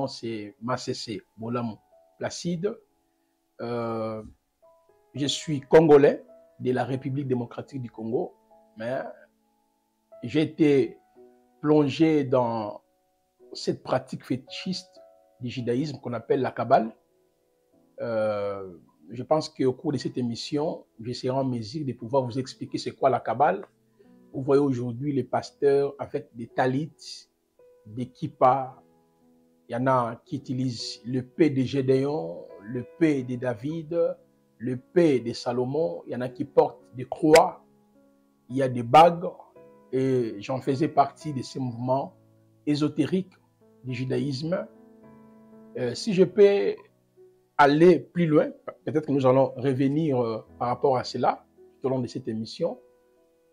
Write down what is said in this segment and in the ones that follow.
nom c'est Massessé Placide. Euh, je suis congolais de la République démocratique du Congo, mais j'ai été plongé dans cette pratique fétichiste du judaïsme qu'on appelle la Kabbale. Euh, je pense qu'au cours de cette émission, je serai en mesure de pouvoir vous expliquer c'est quoi la Kabbale. Vous voyez aujourd'hui les pasteurs avec des talits, des kippas. Il y en a qui utilisent le P de Gédéon, le P de David, le P de Salomon. Il y en a qui portent des croix. Il y a des bagues. Et j'en faisais partie de ces mouvements ésotériques du judaïsme. Euh, si je peux aller plus loin, peut-être que nous allons revenir euh, par rapport à cela tout au long de cette émission.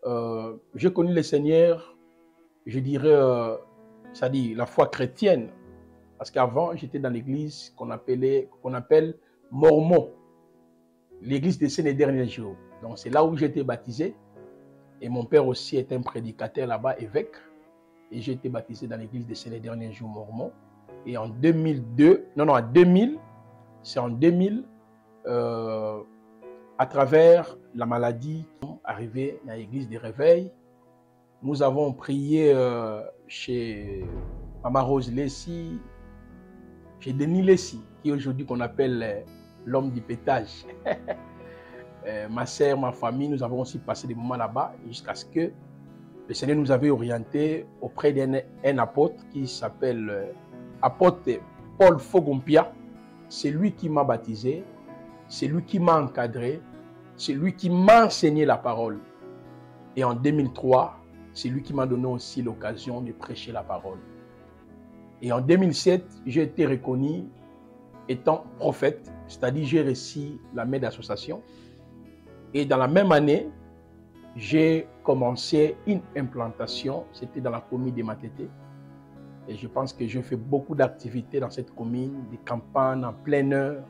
Euh, j'ai connu le Seigneur, je dirais, dit la foi chrétienne, parce qu'avant j'étais dans l'église qu'on appelait, appelle Mormon, l'église des ces derniers jours. Donc c'est là où été baptisé, et mon père aussi est un prédicateur là-bas, évêque, et j'ai été baptisé dans l'église des ces derniers jours Mormon. Et en 2002, non non, en 2000, c'est en 2000, euh, à travers la maladie arrivée dans l'église des réveils, nous avons prié euh, chez Mama Rose Lessi, chez Denis Lessi, qui aujourd'hui qu'on appelle euh, l'homme du pétage. euh, ma sœur, ma famille, nous avons aussi passé des moments là-bas jusqu'à ce que le Seigneur nous avait orientés auprès d'un apôtre qui s'appelle euh, apôtre Paul Fogompia, c'est lui qui m'a baptisé, c'est lui qui m'a encadré, c'est lui qui m'a enseigné la parole. Et en 2003, c'est lui qui m'a donné aussi l'occasion de prêcher la parole. Et en 2007, j'ai été reconnu étant prophète, c'est-à-dire j'ai reçu la main d'association. Et dans la même année, j'ai commencé une implantation, c'était dans la commune de Matete. Et je pense que j'ai fait beaucoup d'activités dans cette commune, des campagnes en pleine heure,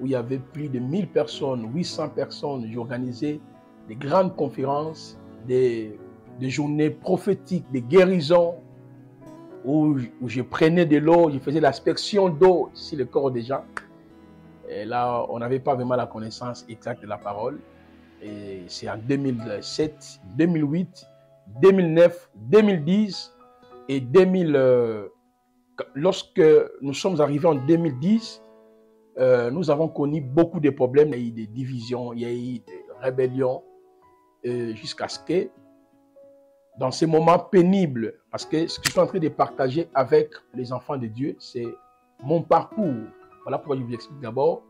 où il y avait plus de 1000 personnes, 800 personnes. J'ai organisé des grandes conférences, des, journées prophétiques, des guérisons, où, je prenais de l'eau, je faisais l'inspection d'eau sur le corps des gens. Là, on n'avait pas vraiment la connaissance exacte de la parole. Et c'est en 2007, 2008, 2009, 2010 et 2000, euh, lorsque nous sommes arrivés en 2010, euh, nous avons connu beaucoup de problèmes. Il y a eu des divisions, il y a eu des rébellions, euh, jusqu'à ce que, dans ces moments pénibles, parce que ce que je suis en train de partager avec les enfants de Dieu, c'est mon parcours. Voilà pourquoi je vous explique d'abord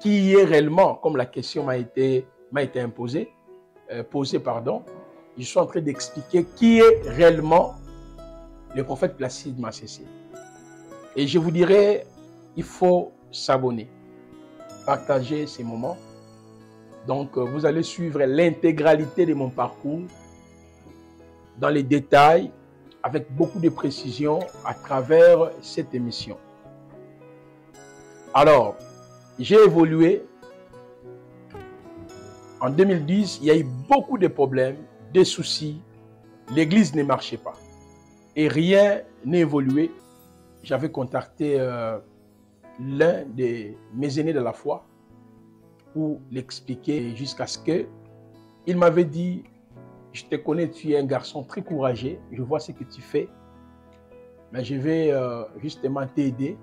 qui est réellement, comme la question m'a été, été imposée, euh, posée, pardon. Je suis en train d'expliquer qui est réellement le prophète Placide Massessé. Et je vous dirais, il faut s'abonner, partager ces moments. Donc, vous allez suivre l'intégralité de mon parcours dans les détails, avec beaucoup de précision à travers cette émission. Alors, j'ai évolué. En 2010, il y a eu beaucoup de problèmes, des soucis. L'église ne marchait pas et rien n'a évolué. J'avais contacté euh, l'un de mes aînés de la foi pour l'expliquer jusqu'à ce que il m'avait dit je te connais, tu es un garçon très courageux, je vois ce que tu fais, mais je vais euh, justement t'aider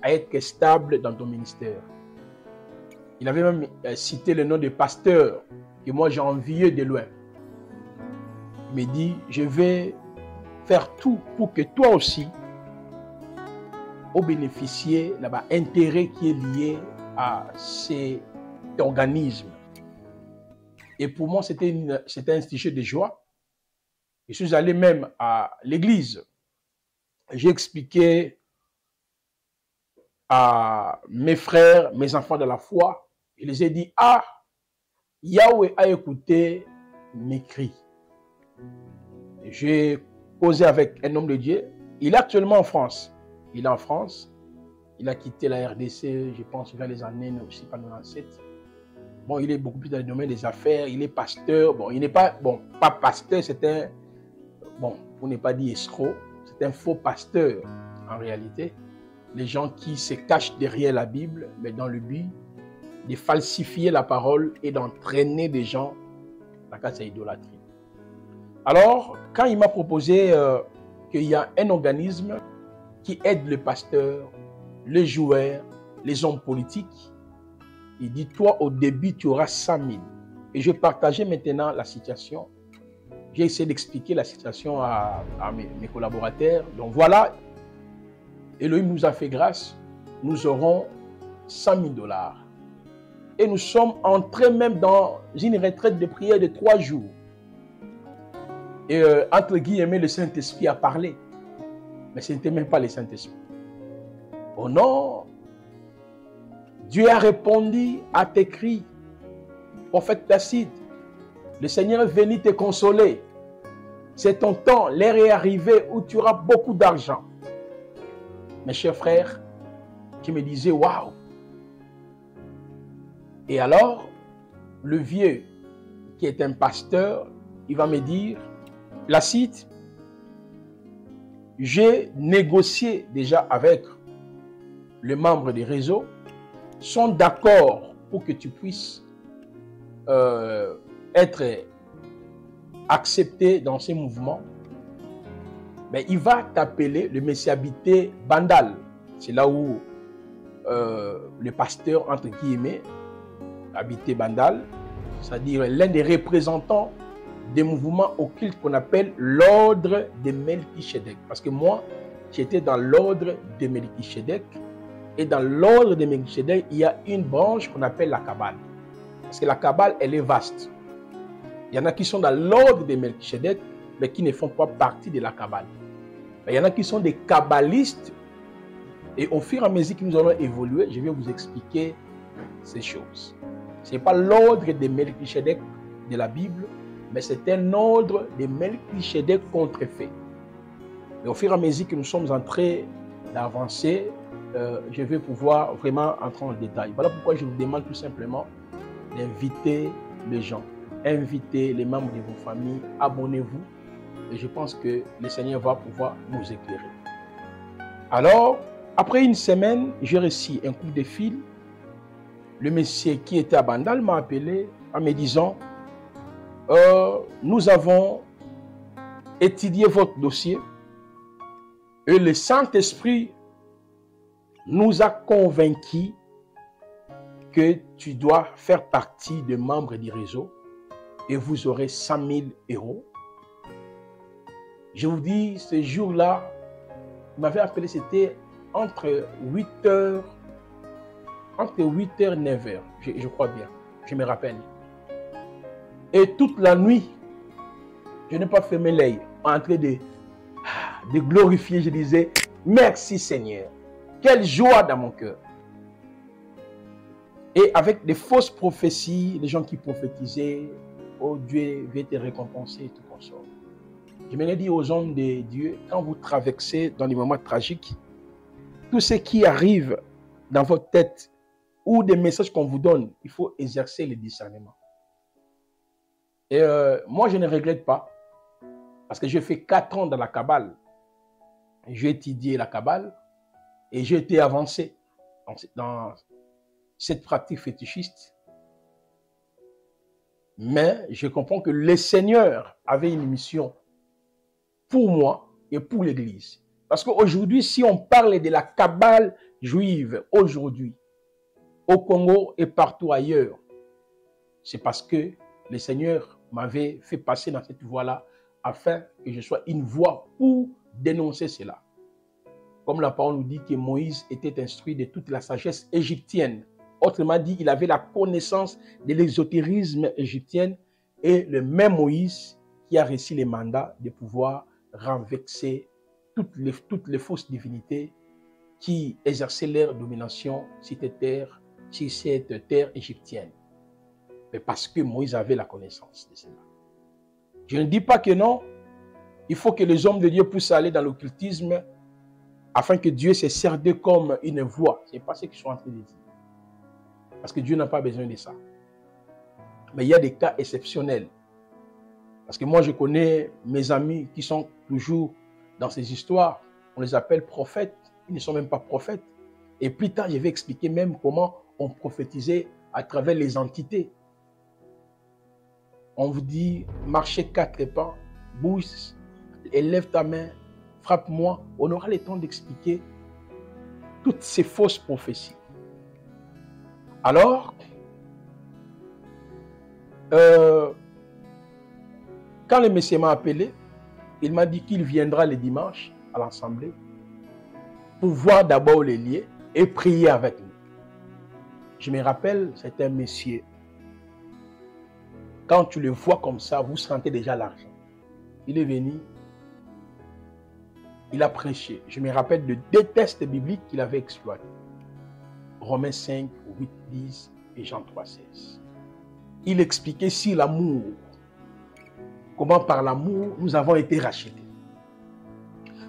à être stable dans ton ministère. Il avait même euh, cité le nom de pasteur que moi j'ai envié de loin. Il me dit, je vais faire tout pour que toi aussi, au bénéficier là-bas, intérêt qui est lié à cet organisme. Et pour moi, c'était un sujet de joie. Je suis allé même à l'église. J'ai expliqué à mes frères, mes enfants de la foi, je les ai dit, ah, Yahweh a écouté mes cris. J'ai causé avec un homme de Dieu. Il est actuellement en France. Il est en France. Il a quitté la RDC, je pense, vers les années, je sais pas, 97. Bon, il est beaucoup plus dans le domaine des affaires. Il est pasteur. Bon, il n'est pas, bon, pas pasteur, c'est un, bon, pour ne pas dire escroc, c'est un faux pasteur, en réalité. les gens qui se cachent derrière la Bible, mais dans le but de falsifier la parole et d'entraîner des gens la idolâtrie. Alors, quand il m'a proposé euh, qu'il y a un organisme qui aide le pasteur, les joueurs, les hommes politiques, il dit, toi, au début, tu auras 100 000. Et je partageais maintenant la situation. J'ai essayé d'expliquer la situation à, mes, collaborateurs. Donc voilà, Elohim nous a fait grâce. Nous aurons 100 000 dollars. Et nous sommes entrés même dans une retraite de prière de trois jours. Et euh, entre guillemets, le Saint-Esprit a parlé. Mais ce n'était même pas le Saint-Esprit. Oh non, Dieu a répondu à tes cris. Prophète Placide, le Seigneur est venu te consoler. C'est ton temps, l'heure est arrivée où tu auras beaucoup d'argent. Mes chers frères, qui me disaient, waouh. Et alors, le vieux, qui est un pasteur, il va me dire, la cite, j'ai négocié déjà avec les membres du réseau, sont d'accord pour que tu puisses euh, être accepté dans ces mouvements. Mais il va t'appeler le Messie habité Bandal. C'est là où euh, le pasteur, entre guillemets, habité Bandal, c'est-à-dire l'un des représentants des mouvements occultes qu'on appelle l'ordre de Melchizedek. Parce que moi, j'étais dans l'ordre de Melchizedek. Et dans l'ordre de Melchizedek, il y a une branche qu'on appelle la Kabbale. Parce que la Kabbale, elle est vaste. Il y en a qui sont dans l'ordre de Melchizedek, mais qui ne font pas partie de la Kabbale. Il y en a qui sont des kabbalistes. Et au fur et à mesure que nous allons évoluer, je vais vous expliquer ces choses. Ce n'est pas l'ordre de Melchizedek de la Bible, mais c'est un ordre de Melchizedek contrefait. Et au fur et à mesure que nous sommes en train d'avancer, euh, je vais pouvoir vraiment entrer en détail. Voilà pourquoi je vous demande tout simplement d'inviter les gens, invitez les membres de vos familles, abonnez-vous. Et je pense que le Seigneur va pouvoir nous éclairer. Alors, après une semaine, j'ai reçu un coup de fil. Le monsieur qui était à Bandal m'a appelé en me disant euh, nous avons étudié votre dossier et le Saint-Esprit nous a convaincus que tu dois faire partie des membres du réseau et vous aurez 100 000 euros. Je vous dis, ce jour-là, il m'avait appelé, c'était entre 8 h entre 8 h et 9 h je, je crois bien, je me rappelle. Et toute la nuit, je n'ai pas fermé l'œil en train de, de glorifier. Je disais, merci Seigneur. Quelle joie dans mon cœur. Et avec des fausses prophéties, les gens qui prophétisaient, oh Dieu va te récompenser et tout ça. Je me dit aux hommes de Dieu, quand vous traversez dans les moments tragiques, tout ce qui arrive dans votre tête ou des messages qu'on vous donne, il faut exercer le discernement. Et euh, moi, je ne regrette pas, parce que j'ai fait quatre ans dans la Kabbale. J'ai étudié la Kabbale et j'ai été avancé dans cette pratique fétichiste. Mais je comprends que le Seigneur avait une mission pour moi et pour l'Église. Parce qu'aujourd'hui, si on parle de la Kabbale juive, aujourd'hui, au Congo et partout ailleurs, c'est parce que le Seigneur m'avait fait passer dans cette voie-là afin que je sois une voix pour dénoncer cela. Comme la parole nous dit que Moïse était instruit de toute la sagesse égyptienne. Autrement dit, il avait la connaissance de l'exotérisme égyptien et le même Moïse qui a reçu les mandats de pouvoir renverser toutes les, toutes les fausses divinités qui exerçaient leur domination sur cette terre, sur cette terre égyptienne mais parce que Moïse avait la connaissance de cela. Je ne dis pas que non. Il faut que les hommes de Dieu puissent aller dans l'occultisme afin que Dieu se serve comme une voix. Ce n'est pas ce qu'ils sont en train de dire. Parce que Dieu n'a pas besoin de ça. Mais il y a des cas exceptionnels. Parce que moi, je connais mes amis qui sont toujours dans ces histoires. On les appelle prophètes. Ils ne sont même pas prophètes. Et plus tard, je vais expliquer même comment on prophétisait à travers les entités. On vous dit, marchez quatre pas, bouge, élève ta main, frappe-moi. On aura le temps d'expliquer toutes ces fausses prophéties. Alors, euh, quand le Messie m'a appelé, il m'a dit qu'il viendra le dimanche à l'Assemblée pour voir d'abord les liés et prier avec nous. Je me rappelle, c'était un monsieur. Quand tu le vois comme ça, vous sentez déjà l'argent. Il est venu, il a prêché. Je me rappelle de deux textes bibliques qu'il avait exploités. Romains 5, 8, 10 et Jean 3, 16. Il expliquait si l'amour, comment par l'amour nous avons été rachetés.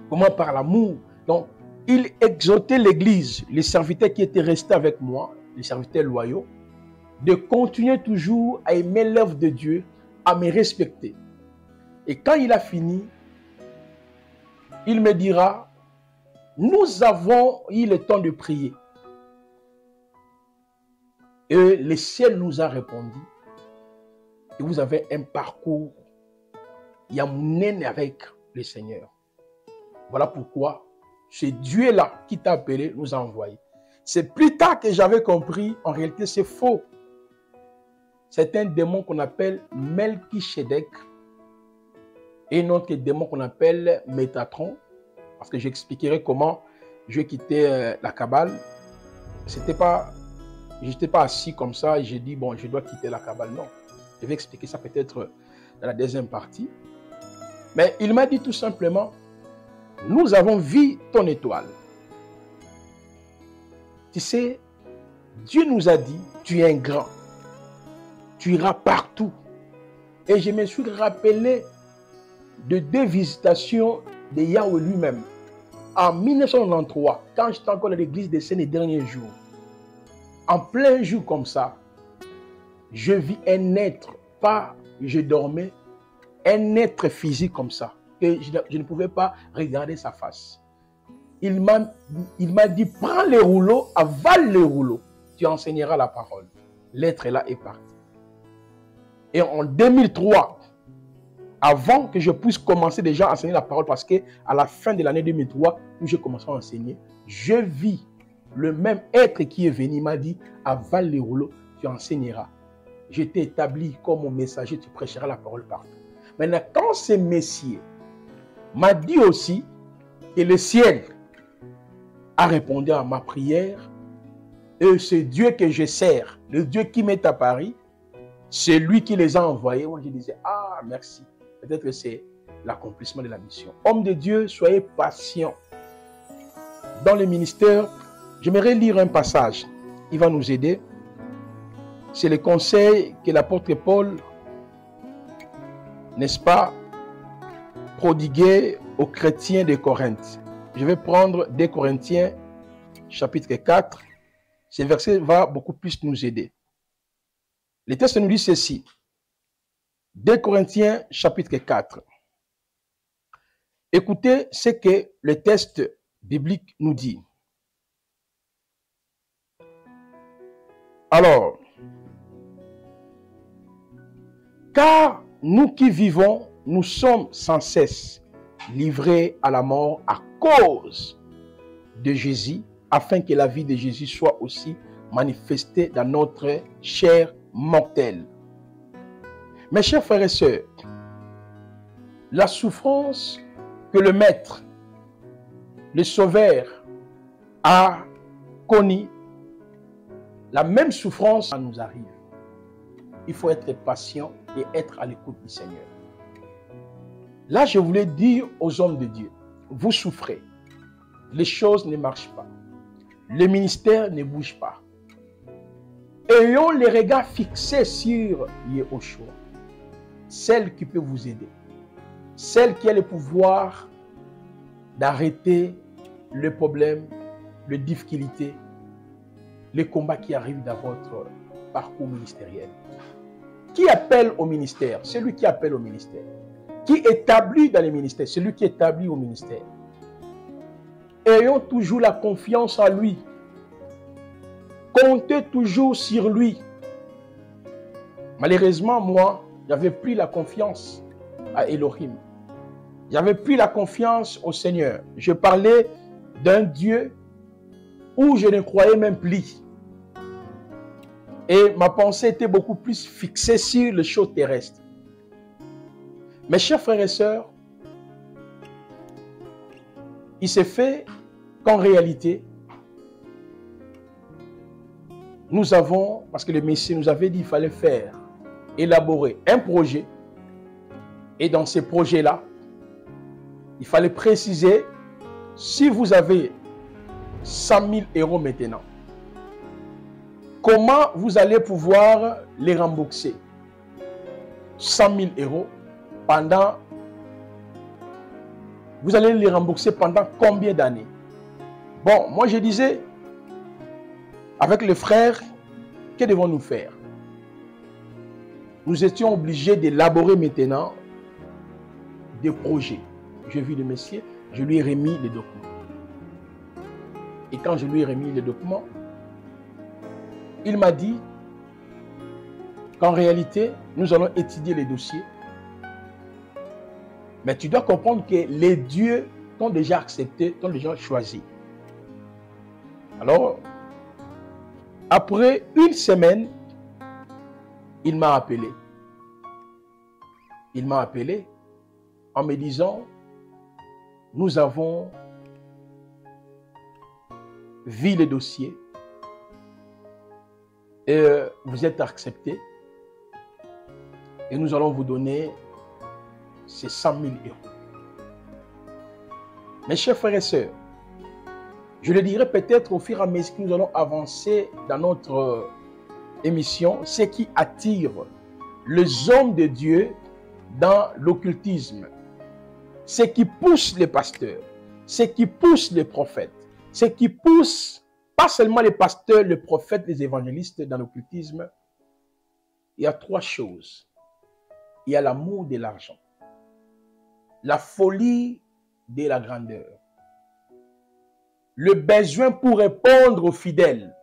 Comment par l'amour. Donc, il exhortait l'Église, les serviteurs qui étaient restés avec moi, les serviteurs loyaux, de continuer toujours à aimer l'œuvre de Dieu, à me respecter. Et quand il a fini, il me dira, nous avons eu le temps de prier. Et le ciel nous a répondu, et vous avez un parcours Yamounen avec le Seigneur. Voilà pourquoi c'est Dieu-là qui t'a appelé, nous a envoyé. C'est plus tard que j'avais compris, en réalité c'est faux. C'est un démon qu'on appelle Melchisedec et un autre démon qu'on appelle Métatron. Parce que j'expliquerai comment je quittais euh, la cabale. C'était pas, j'étais pas assis comme ça et j'ai dit, bon, je dois quitter la cabale. Non. Je vais expliquer ça peut-être dans la deuxième partie. Mais il m'a dit tout simplement, nous avons vu ton étoile. Tu sais, Dieu nous a dit, tu es un grand. Tu iras partout. Et je me suis rappelé de deux visitations de Yahweh lui-même. En 1993, quand j'étais encore à l'église des Saints les derniers jours, en plein jour comme ça, je vis un être, pas je dormais, un être physique comme ça, que je, ne pouvais pas regarder sa face. Il m'a dit, prends les rouleaux, avale les rouleaux, tu enseigneras la parole. L'être là est parti. Et en 2003, avant que je puisse commencer déjà à enseigner la parole, parce que à la fin de l'année 2003, où j'ai commencé à enseigner, je vis le même être qui est venu, m'a dit, avale les rouleaux, tu enseigneras. J'étais établi comme mon messager, tu prêcheras la parole partout. Maintenant, quand ce Messie m'a dit aussi que le ciel a répondu à ma prière, et ce Dieu que je sers, le Dieu qui m'est Paris, c'est lui qui les a envoyés. Moi, je disais, ah, merci. Peut-être que c'est l'accomplissement de la mission. Homme de Dieu, soyez patient. Dans le ministère, j'aimerais lire un passage. Il va nous aider. C'est le conseil que l'apôtre Paul, n'est-ce pas, prodigué aux chrétiens de Corinthe. Je vais prendre des Corinthiens, chapitre 4. Ce verset va beaucoup plus nous aider. Le texte nous dit ceci. 2 Corinthiens chapitre 4. Écoutez ce que le texte biblique nous dit. Alors, car nous qui vivons, nous sommes sans cesse livrés à la mort à cause de Jésus, afin que la vie de Jésus soit aussi manifestée dans notre chair mortelle. Mes chers frères et sœurs, la souffrance que le Maître, le Sauveur, a connue, la même souffrance nous arrive. Il faut être patient et être à l'écoute du Seigneur. Là, je voulais dire aux hommes de Dieu, vous souffrez, les choses ne marchent pas, le ministère ne bouge pas. Ayons les regards fixés sur Yehoshua celle qui peut vous aider, celle qui a le pouvoir d'arrêter le problème, les difficultés, les combats qui arrivent dans votre parcours ministériel. Qui appelle au ministère? Celui qui appelle au ministère. Qui établit dans les ministères? Celui qui établit au ministère. ayons toujours la confiance en lui. Comptez toujours sur lui. Malheureusement, moi, j'avais plus la confiance à Elohim. J'avais plus la confiance au Seigneur. Je parlais d'un Dieu où je ne croyais même plus. Et ma pensée était beaucoup plus fixée sur les choses terrestres. Mes chers frères et sœurs, il s'est fait qu'en réalité, nous avons, parce que le Messie nous avait dit qu'il fallait faire, élaborer un projet. Et dans ces projets-là, il fallait préciser si vous avez 100 000 euros maintenant, comment vous allez pouvoir les rembourser? 100 000 euros pendant... Vous allez les rembourser pendant combien d'années? Bon, moi je disais, avec les frères, que devons-nous faire? Nous étions obligés d'élaborer maintenant des projets. J'ai vu le messieurs, je lui ai remis les documents. Et quand je lui ai remis les documents, il m'a dit qu'en réalité, nous allons étudier les dossiers. Mais tu dois comprendre que les dieux t'ont déjà accepté, t'ont déjà choisi. Alors, après une semaine, il m'a appelé. Il m'a appelé en me disant, nous avons vu le dossier et vous êtes accepté et nous allons vous donner ces 100 000 euros. Mes chers frères et sœurs, je le dirai peut-être au fur et à mesure que nous allons avancer dans notre émission, ce qui attire les hommes de Dieu dans l'occultisme, ce qui pousse les pasteurs, ce qui pousse les prophètes, ce qui pousse pas seulement les pasteurs, les prophètes, les évangélistes dans l'occultisme, il y a trois choses. Il y a l'amour de l'argent, la folie de la grandeur, le besoin pour répondre aux fidèles.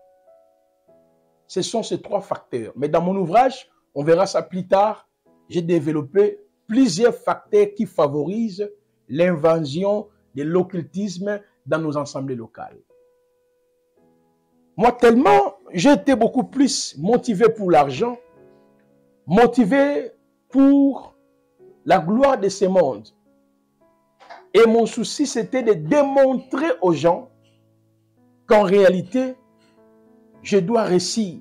Ce sont ces trois facteurs. Mais dans mon ouvrage, on verra ça plus tard, j'ai développé plusieurs facteurs qui favorisent l'invention de l'occultisme dans nos assemblées locales. Moi, tellement, été beaucoup plus motivé pour l'argent, motivé pour la gloire de ce monde. Et mon souci, c'était de démontrer aux gens qu'en réalité, je dois réussir.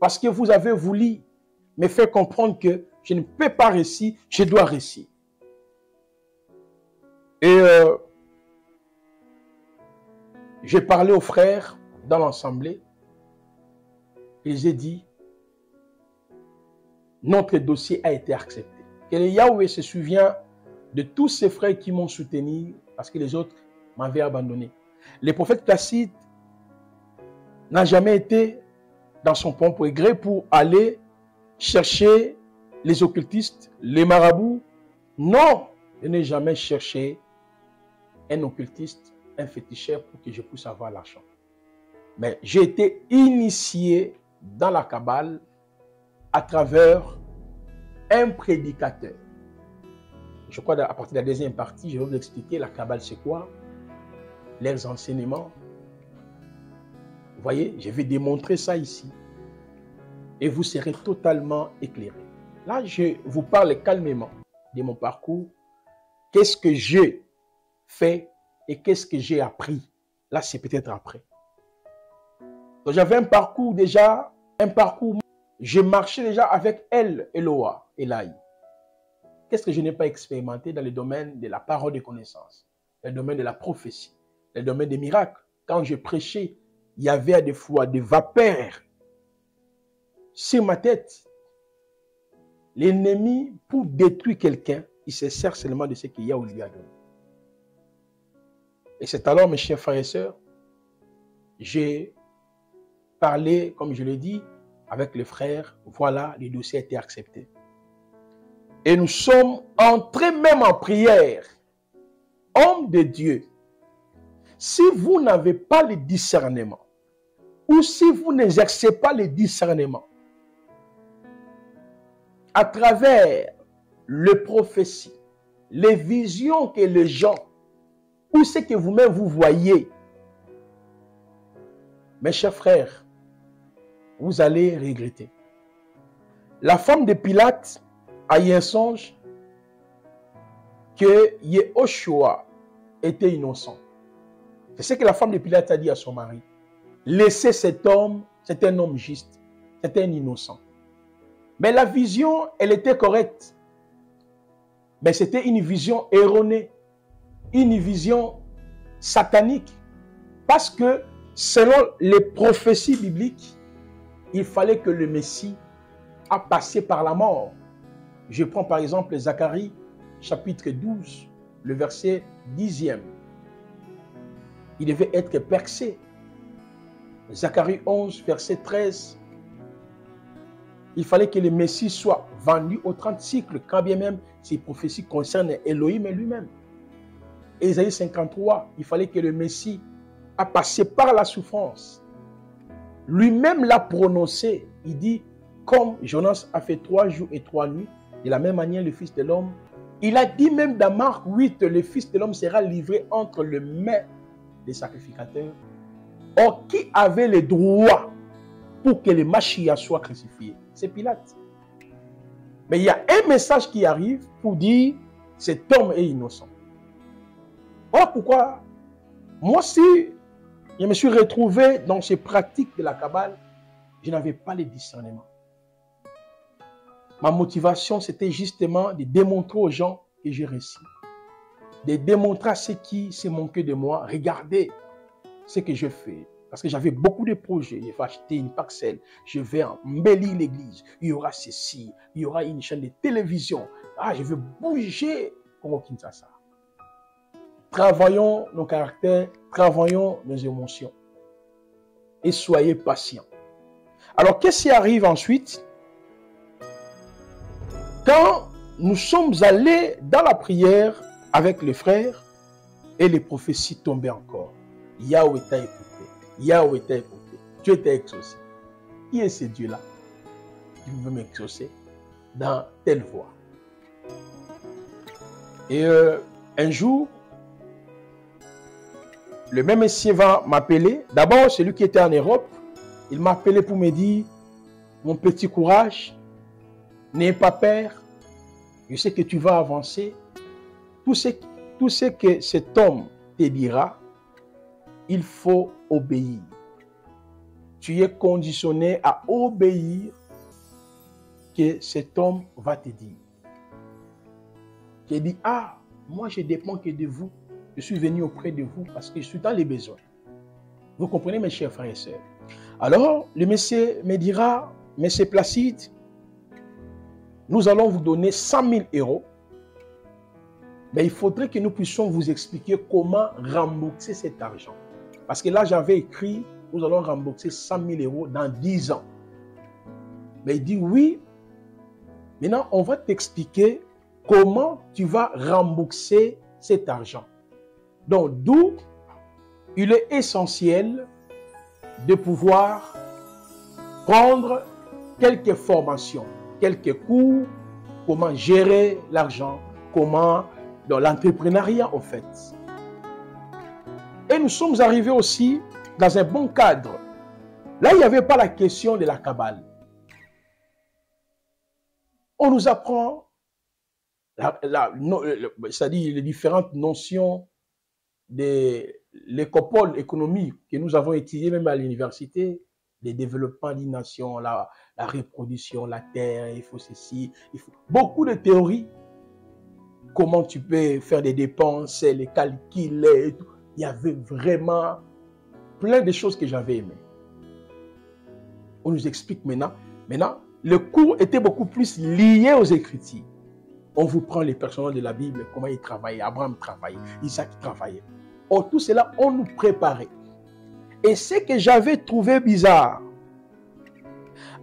Parce que vous avez voulu me faire comprendre que je ne peux pas réussir, je dois réussir. Et euh, j'ai parlé aux frères dans l'assemblée et j'ai dit, notre dossier a été accepté. Et le Yahweh se souvient de tous ces frères qui m'ont soutenu parce que les autres m'avaient abandonné. Le prophète Placide n'a jamais été dans son propre gré pour aller chercher les occultistes, les marabouts. Non, je n'ai jamais cherché un occultiste, un féticheur pour que je puisse avoir l'argent. Mais j'ai été initié dans la Kabbale à travers un prédicateur. Je crois qu'à partir de la deuxième partie, je vais vous expliquer la Kabbale c'est quoi, leurs enseignements. Voyez, je vais démontrer ça ici. Et vous serez totalement éclairé. Là, je vous parle calmement de mon parcours. Qu'est-ce que j'ai fait et qu'est-ce que j'ai appris? Là, c'est peut-être après. J'avais un parcours déjà, un parcours. Je marchais déjà avec elle, Eloa, Elaï. Qu'est-ce que je n'ai pas expérimenté dans le domaine de la parole de connaissance, le domaine de la prophétie, le domaine des miracles? Quand je prêchais, il y avait des fois des vapeurs sur ma tête. L'ennemi, pour détruire quelqu'un, il se sert seulement de ce qu'il y a ou lui donné. Et c'est alors, mes chers frères et sœurs, j'ai parlé, comme je l'ai dit, avec les frères. Voilà, le dossier a été accepté. Et nous sommes entrés même en prière. Homme de Dieu, si vous n'avez pas le discernement, ou si vous n'exercez pas le discernement, à travers le prophétie, les visions que les gens, ou ce que vous-même vous voyez, mes chers frères, vous allez regretter. La femme de Pilate a eu un songe que Yehoshua était innocent. C'est ce que la femme de Pilate a dit à son mari. Laissez cet homme, c'est un homme juste, c'est un innocent. Mais la vision, elle était correcte. Mais c'était une vision erronée, une vision satanique. Parce que selon les prophéties bibliques, il fallait que le Messie a passé par la mort. Je prends par exemple Zacharie chapitre 12, le verset 10e. Il devait être percé. Zacharie 11, verset 13. Il fallait que le Messie soit vendu aux 30 cycles, quand bien même ces prophéties concernent Elohim lui-même. Ésaïe 53, il fallait que le Messie a passé par la souffrance. Lui-même l'a prononcé. Il dit, comme Jonas a fait trois jours et trois nuits, de la même manière, le Fils de l'homme. Il a dit même dans Marc 8, le Fils de l'homme sera livré entre les mains des sacrificateurs. Or, qui avait le droit pour que le Machia soit crucifié C'est Pilate. Mais il y a un message qui arrive pour dire cet homme est innocent. Voilà pourquoi, moi aussi, je me suis retrouvé dans ces pratiques de la Kabbale, je n'avais pas le discernement. Ma motivation, c'était justement de démontrer aux gens que j'ai réussi. De démontrer à qui se manquaient de moi, regardez ce que je fais. Parce que j'avais beaucoup de projets. Je vais acheter une parcelle. Je vais embellir l'église. Il y aura ceci. Il y aura une chaîne de télévision. Ah, je veux bouger comme au Kinshasa. Travaillons nos caractères. Travaillons nos émotions. Et soyez patients. Alors, qu'est-ce qui arrive ensuite? Quand nous sommes allés dans la prière avec les frères et les prophéties tombaient encore, Yahweh t'a écouté, Yahweh t'a écouté, Dieu t'a exaucé. Qui est ce Dieu-là qui veut m'exaucer dans telle voie? Et euh, un jour, le même messier va m'appeler. D'abord, celui qui était en Europe, il m'a appelé pour me dire, mon petit courage, N'aie pas peur. Je sais que tu vas avancer. Tout ce, que cet homme te dira, il faut obéir. Tu es conditionné à obéir que cet homme va te dire. Tu dis, ah, moi je dépends que de vous. Je suis venu auprès de vous parce que je suis dans les besoins. Vous comprenez, mes chers frères et sœurs? Alors, le monsieur me dira, Monsieur Placide, nous allons vous donner 100 000 euros. Mais il faudrait que nous puissions vous expliquer comment rembourser cet argent. Parce que là, j'avais écrit, nous allons rembourser 100 000 euros dans 10 ans. Mais il dit oui. Maintenant, on va t'expliquer comment tu vas rembourser cet argent. Donc, d'où il est essentiel de pouvoir prendre quelques formations quelques cours, comment gérer l'argent, comment dans l'entrepreneuriat en fait. Et nous sommes arrivés aussi dans un bon cadre. Là, il n'y avait pas la question de la cabale. On nous apprend, c'est-à-dire les différentes notions de l'écopole économique que nous avons étudiées même à l'université, les développements d'une nation, la, la reproduction, la terre, il faut ceci, il faut beaucoup de théories. Comment tu peux faire des dépenses, les calculer et tout. Il y avait vraiment plein de choses que j'avais aimées. On nous explique maintenant. Maintenant, le cours était beaucoup plus lié aux Écritures. On vous prend les personnages de la Bible, comment ils travaillaient, Abraham travaillait, Isaac travaillait. Or, tout cela, on nous préparait. Et ce que j'avais trouvé bizarre,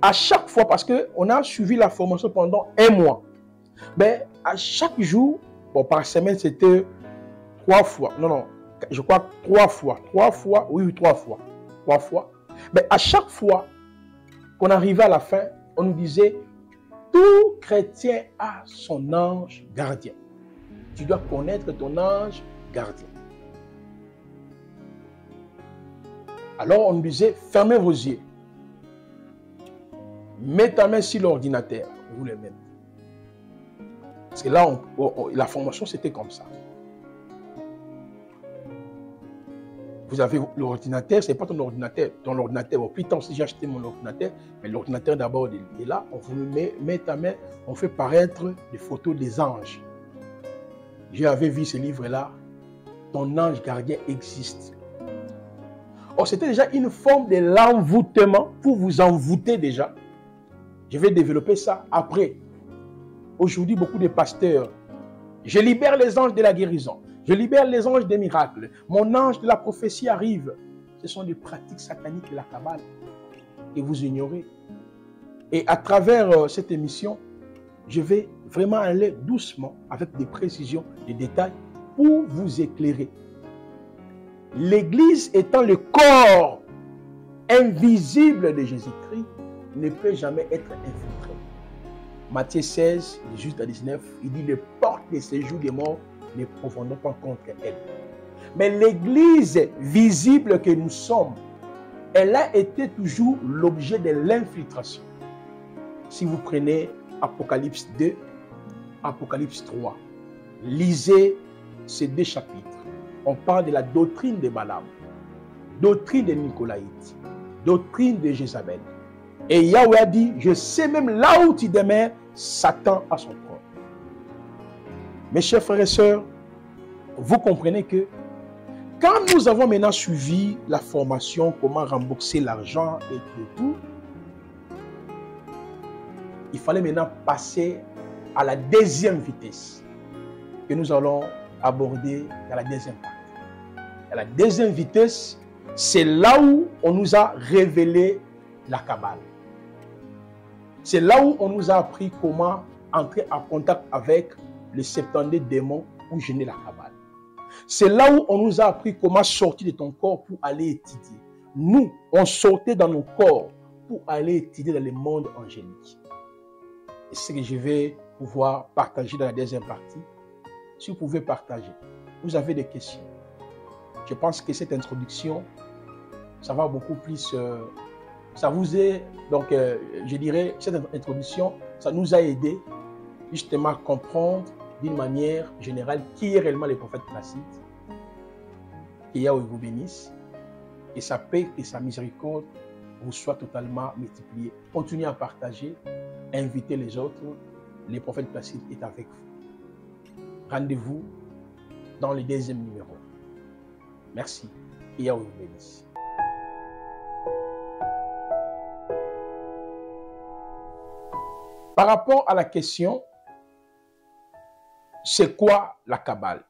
à chaque fois, parce qu'on a suivi la formation pendant un mois, mais à chaque jour, bon, par semaine, c'était trois fois. Non, non, je crois, trois fois. Trois fois, oui, trois fois. Trois fois. Mais à chaque fois qu'on arrivait à la fin, on nous disait, tout chrétien a son ange gardien. Tu dois connaître ton ange gardien. Alors on nous disait, fermez vos yeux. Mets ta main sur l'ordinateur. Vous le mettez. Parce que là, la formation, c'était comme ça. Vous avez l'ordinateur, ce n'est pas ton ordinateur. Ton ordinateur, plus tard, si j'ai acheté mon ordinateur, mais l'ordinateur d'abord est là, on vous met, met ta main, on fait paraître des photos des anges. J'avais vu ce livre-là. Ton ange gardien existe. Or, c'était déjà une forme de l'envoûtement pour vous envoûter déjà. Je vais développer ça après. Aujourd'hui, beaucoup de pasteurs, je libère les anges de la guérison. Je libère les anges des miracles. Mon ange de la prophétie arrive. Ce sont des pratiques sataniques de la Kabbale que vous ignorez. Et à travers euh, cette émission, je vais vraiment aller doucement, avec des précisions, des détails, pour vous éclairer. L'Église étant le corps invisible de Jésus-Christ, ne peut jamais être infiltré. Matthieu 16, 18 à 19, il dit, les portes de séjour des morts ne profondons pas contre elle. Mais l'Église visible que nous sommes, elle a été toujours l'objet de l'infiltration. Si vous prenez Apocalypse 2, Apocalypse 3, lisez ces deux chapitres. On parle de la doctrine de Balaam, doctrine de Nicolaïte, doctrine de Jézabel. Et Yahweh a dit, je sais même là où tu demeures, Satan a son trône. Mes chers frères et sœurs, vous comprenez que quand nous avons maintenant suivi la formation, comment rembourser l'argent et tout, il fallait maintenant passer à la deuxième vitesse que nous allons aborder dans la deuxième partie. À la deuxième vitesse, c'est là où on nous a révélé la Kabbale. C'est là où on nous a appris comment entrer en contact avec le 70 démons ou gêner la Kabbale. C'est là où on nous a appris comment sortir de ton corps pour aller étudier. Nous, on sortait dans nos corps pour aller étudier dans le monde angélique. Et ce que je vais pouvoir partager dans la deuxième partie. Si vous pouvez partager, vous avez des questions. Je pense que cette introduction, ça va beaucoup plus euh, ça vous est, donc, euh, je dirais, cette introduction, ça nous a aidé justement à comprendre d'une manière générale qui est réellement le prophète classique. Que Yahweh vous bénisse, et sa paix et sa miséricorde vous soient totalement multipliées. Continuez à partager, invitez les autres. Le prophète classique est avec vous. Rendez-vous dans le deuxième numéro. Merci et Yahweh vous bénisse. Par rapport à la question, c'est quoi la Kabbale?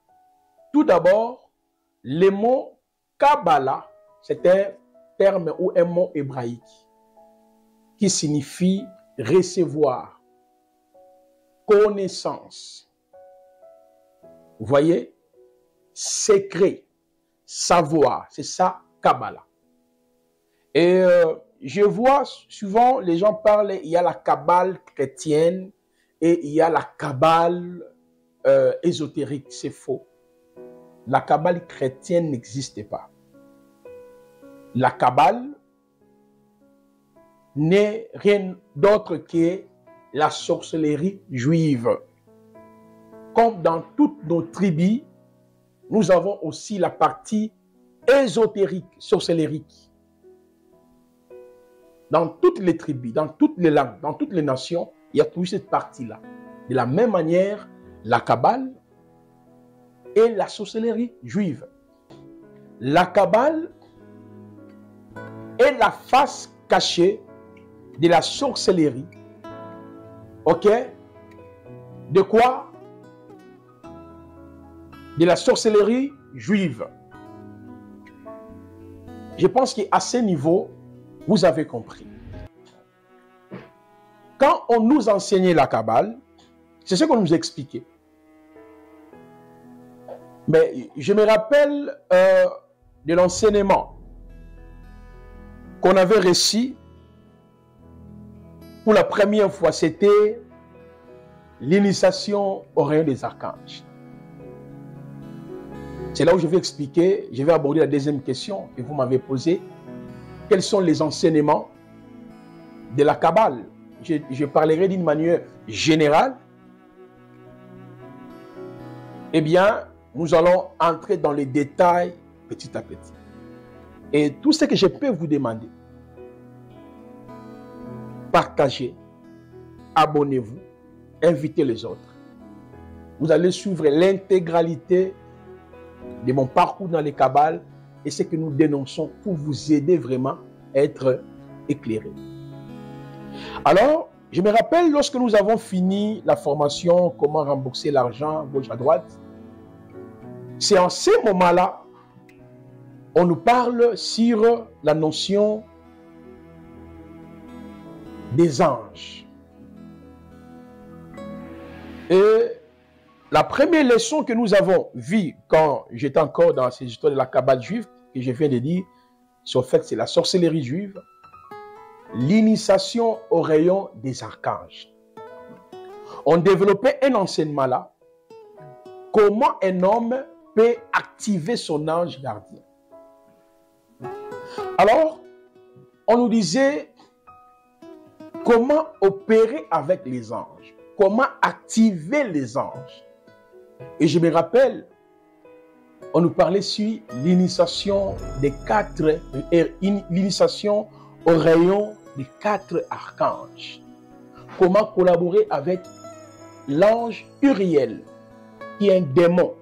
Tout d'abord, le mot Kabbalah, c'est un terme ou un mot hébraïque qui signifie recevoir, connaissance. Vous voyez? Secret, savoir, c'est ça Kabbalah. Et euh, je vois souvent les gens parlent, il y a la cabale chrétienne et il y a la cabale euh, ésotérique. C'est faux. La cabale chrétienne n'existe pas. La cabale n'est rien d'autre que la sorcellerie juive. Comme dans toutes nos tribus, nous avons aussi la partie ésotérique, sorcellerique dans toutes les tribus, dans toutes les langues, dans toutes les nations, il y a toujours cette partie-là. De la même manière, la Kabbale et la sorcellerie juive. La Kabbale est la face cachée de la sorcellerie. OK? De quoi? De la sorcellerie juive. Je pense qu'à ce niveau, vous avez compris. Quand on nous enseignait la Kabbale, c'est ce qu'on nous expliquait. Mais je me rappelle euh, de l'enseignement qu'on avait reçu pour la première fois. C'était l'initiation au rayon des archanges. C'est là où je vais expliquer, je vais aborder la deuxième question que vous m'avez posée. Quels sont les enseignements de la Kabbale je, je parlerai d'une manière générale. Eh bien, nous allons entrer dans les détails petit à petit. Et tout ce que je peux vous demander, partagez, abonnez-vous, invitez les autres. Vous allez suivre l'intégralité de mon parcours dans les cabales et ce que nous dénonçons pour vous aider vraiment à être éclairé. Alors, je me rappelle lorsque nous avons fini la formation Comment rembourser l'argent gauche à droite, c'est en ces moments-là, on nous parle sur la notion des anges. Et la première leçon que nous avons vue quand j'étais encore dans ces histoires de la cabale juive, que je viens de dire, sur fait c'est la sorcellerie juive, l'initiation au rayon des archanges. On développait un enseignement là, comment un homme peut activer son ange gardien. Alors, on nous disait comment opérer avec les anges, comment activer les anges. Et je me rappelle, on nous parlait sur l'initiation des quatre, euh, l'initiation au rayon des quatre archanges. Comment collaborer avec l'ange Uriel, qui est un démon?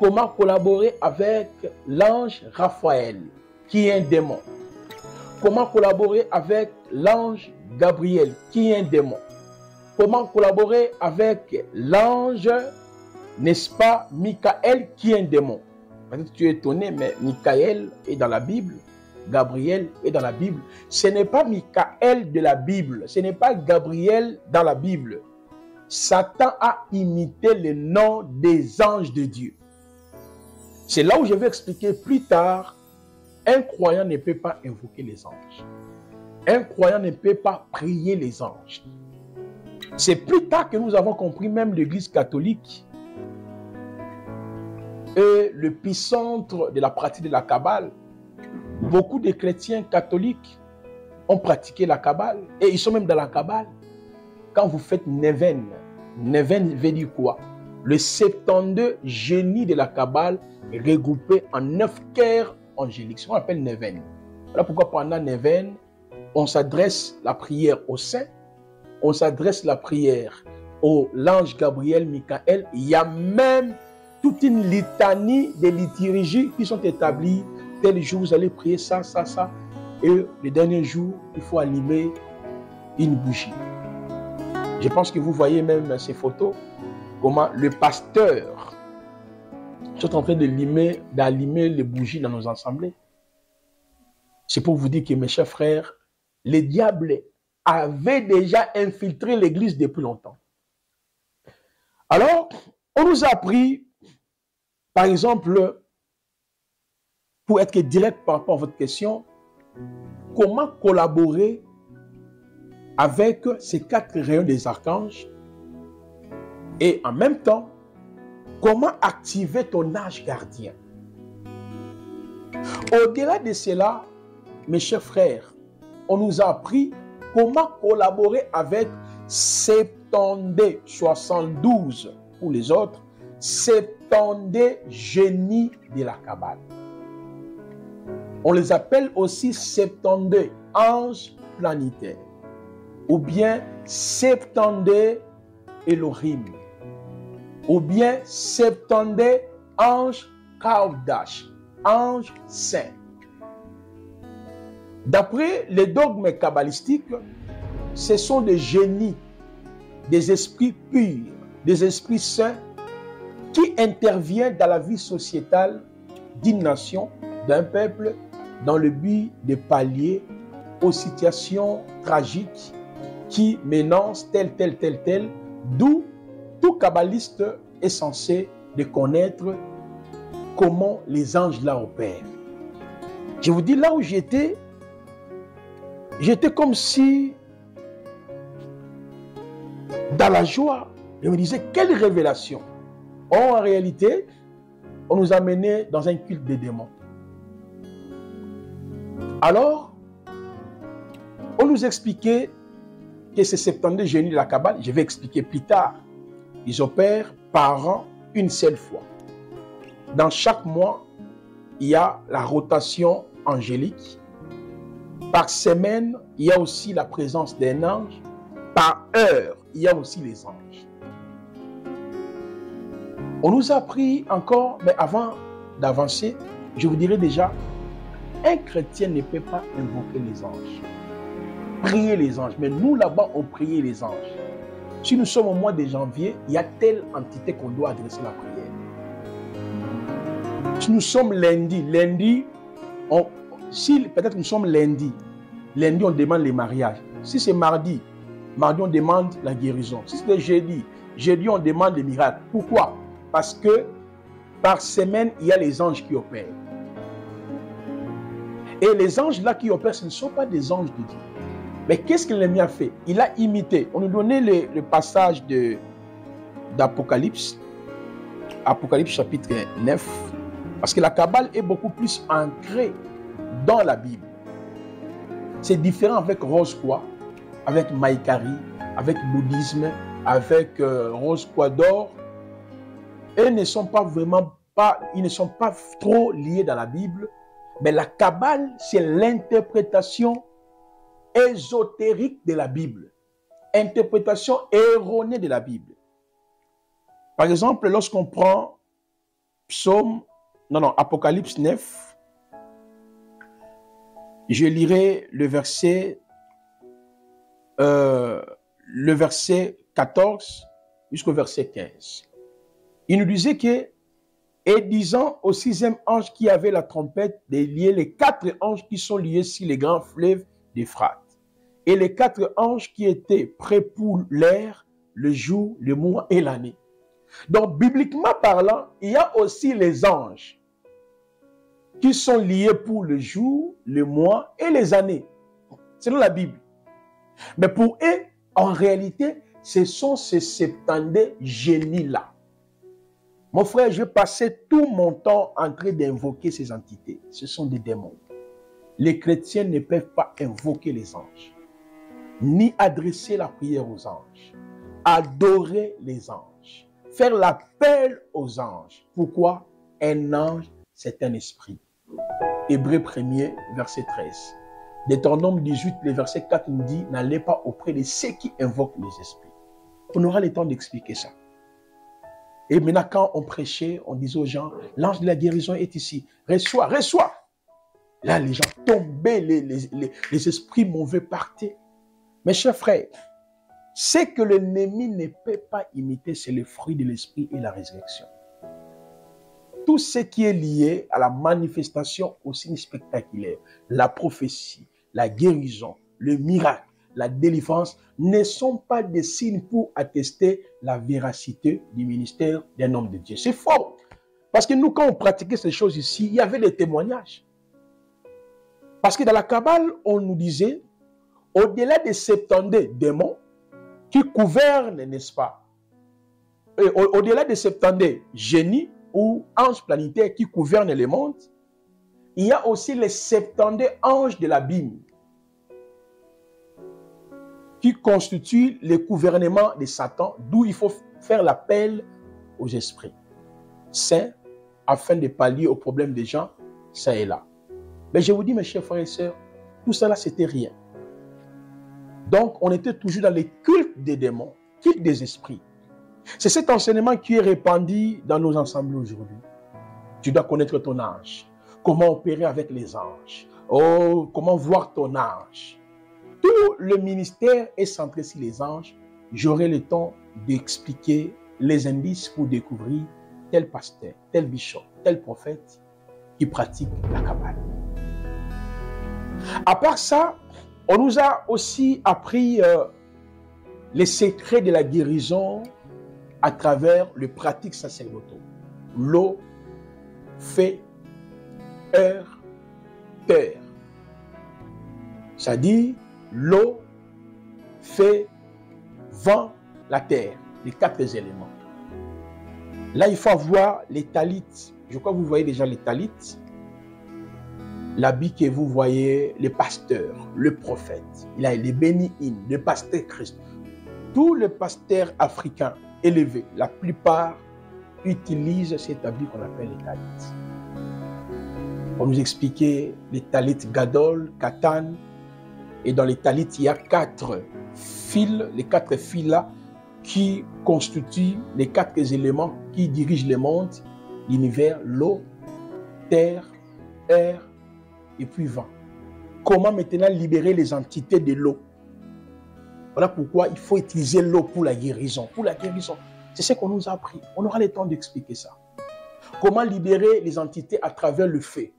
Comment collaborer avec l'ange Raphaël, qui est un démon? Comment collaborer avec l'ange Gabriel, qui est un démon? Comment collaborer avec l'ange n'est-ce pas Michael qui est un démon? Peut-être tu es étonné, mais Michael est dans la Bible. Gabriel est dans la Bible. Ce n'est pas Michael de la Bible. Ce n'est pas Gabriel dans la Bible. Satan a imité le nom des anges de Dieu. C'est là où je vais expliquer plus tard. Un croyant ne peut pas invoquer les anges. Un croyant ne peut pas prier les anges. C'est plus tard que nous avons compris, même l'Église catholique, et l'épicentre de la pratique de la Kabbale. Beaucoup de chrétiens catholiques ont pratiqué la Kabbale et ils sont même dans la Kabbale. Quand vous faites Neven, Neven veut dire quoi? Le 72 génie de la Kabbale regroupés en neuf cœurs angéliques. Ce qu'on appelle Neven. Voilà pourquoi pendant Neven, on s'adresse la prière au saint, on s'adresse la prière au l'ange Gabriel, Michael? Il y a même toute une litanie de liturgies qui sont établies. Tel jour, vous allez prier ça, ça, ça. Et le dernier jour, il faut allumer une bougie. Je pense que vous voyez même ces photos, comment le pasteur est en train d'allumer les bougies dans nos assemblées. C'est pour vous dire que mes chers frères, les diables avaient déjà infiltré l'église depuis longtemps. Alors, on nous a appris par exemple, pour être direct par rapport à votre question, comment collaborer avec ces quatre rayons des archanges? Et en même temps, comment activer ton âge gardien? Au-delà de cela, mes chers frères, on nous a appris comment collaborer avec 72, 72 pour les autres, 70 génies de la Kabbale. On les appelle aussi 72 anges planétaires ou bien 72 Elohim ou bien 72 anges Kaudash, anges saints. D'après les dogmes kabbalistiques, ce sont des génies, des esprits purs, des esprits saints qui intervient dans la vie sociétale d'une nation, d'un peuple, dans le but de pallier aux situations tragiques qui menacent tel, tel, tel, tel, d'où tout kabbaliste est censé de connaître comment les anges là opèrent. Je vous dis, là où j'étais, j'étais comme si, dans la joie, je me disais, quelle révélation. En réalité, on nous a dans un culte des démons. Alors, on nous expliquait que ces 72 génies de la Kabbale, je vais expliquer plus tard, ils opèrent par an une seule fois. Dans chaque mois, il y a la rotation angélique. Par semaine, il y a aussi la présence d'un ange. Par heure, il y a aussi les anges. On nous a appris encore, mais avant d'avancer, je vous dirais déjà, un chrétien ne peut pas invoquer les anges, prier les anges. Mais nous, là-bas, on priait les anges. Si nous sommes au mois de janvier, il y a telle entité qu'on doit adresser la prière. Si nous sommes lundi, lundi, si peut-être nous sommes lundi, lundi on demande les mariages. Si c'est mardi, mardi on demande la guérison. Si c'est jeudi, jeudi on demande les miracles. Pourquoi? Parce que par semaine, il y a les anges qui opèrent. Et les anges là qui opèrent, ce ne sont pas des anges de Dieu. Mais qu'est-ce qu'il a fait Il a imité. On nous donnait le, passage d'Apocalypse, Apocalypse chapitre 9, parce que la Kabbale est beaucoup plus ancrée dans la Bible. C'est différent avec Rose avec Maïkari, avec bouddhisme, avec euh, Rose d'or. Eux ne sont pas vraiment pas, ils ne sont pas trop liés dans la Bible, mais la Kabbale, c'est l'interprétation ésotérique de la Bible, interprétation erronée de la Bible. Par exemple, lorsqu'on prend Psaume non, non, Apocalypse 9. Je lirai le verset, euh, le verset 14 jusqu'au verset 15. Il nous disait que, et disant au sixième ange qui avait la trompette, de lier les quatre anges qui sont liés sur les grands fleuves d'Euphrate. Et les quatre anges qui étaient prêts pour l'air, le jour, le mois et l'année. Donc, bibliquement parlant, il y a aussi les anges qui sont liés pour le jour, le mois et les années. Dans la Bible. Mais pour eux, en réalité, ce sont ces 70 génies-là. Mon frère, je passais tout mon temps en train d'invoquer ces entités. Ce sont des démons. Les chrétiens ne peuvent pas invoquer les anges, ni adresser la prière aux anges, adorer les anges, faire l'appel aux anges. Pourquoi? Un ange, c'est un esprit. Hébreu 1er, verset 13. Deutéronome 18, le verset 4 nous dit N'allez pas auprès de ceux qui invoquent les esprits. On aura le temps d'expliquer ça. Et maintenant, quand on prêchait, on disait aux gens L'ange de la guérison est ici. Reçois, reçois. Là, les gens tombaient, les, les esprits mauvais partaient. Mes chers frères, ce que l'ennemi ne peut pas imiter, c'est le fruit de l'esprit et la résurrection tout ce qui est lié à la manifestation au signe spectaculaire, la prophétie, la guérison, le miracle, la délivrance, ne sont pas des signes pour attester la véracité du ministère d'un homme de Dieu. C'est faux. Parce que nous, quand on pratiquait ces choses ici, il y avait des témoignages. Parce que dans la Kabbale, on nous disait, au-delà des 70 démons qui gouvernent, n'est-ce pas Au-delà des 70 génies ou anges planétaires qui gouvernent les mondes, il y a aussi les 70 anges de la Bible qui constituent le gouvernement de Satan, d'où il faut faire l'appel aux esprits saints afin de pallier aux problèmes des gens, ça et là. Mais je vous dis, mes chers frères et sœurs, tout cela, c'était rien. Donc, on était toujours dans les cultes des démons, cultes des esprits. C'est cet enseignement qui est répandu dans nos ensembles aujourd'hui. Tu dois connaître ton ange. Comment opérer avec les anges. Oh, comment voir ton ange. Tout le ministère est centré sur les anges. J'aurai le temps d'expliquer les indices pour découvrir tel pasteur, tel bishop, tel prophète qui pratique la cabane. À part ça, on nous a aussi appris euh, les secrets de la guérison à travers le pratique sacerdotaux. L'eau fait, heure, terre. C'est-à-dire l'eau, fait, vent, la terre, les quatre éléments. Là, il faut avoir les talites. Je crois que vous voyez déjà les talites. L'habit que vous voyez, les pasteurs, le prophète. Il a les bénis, le pasteur Christ. Tous les pasteurs africains élevés, la plupart utilisent cet habit qu'on appelle les talites. On nous expliquait les talites Gadol, Katan. Et dans les talites, il y a quatre fils, les quatre fils-là qui constituent les quatre éléments qui dirigent le monde, l'univers, l'eau, terre, air et puis vent. Comment maintenant libérer les entités de l'eau? Voilà pourquoi il faut utiliser l'eau pour la guérison. Pour la guérison, c'est ce qu'on nous a appris. On aura le temps d'expliquer ça. Comment libérer les entités à travers le feu?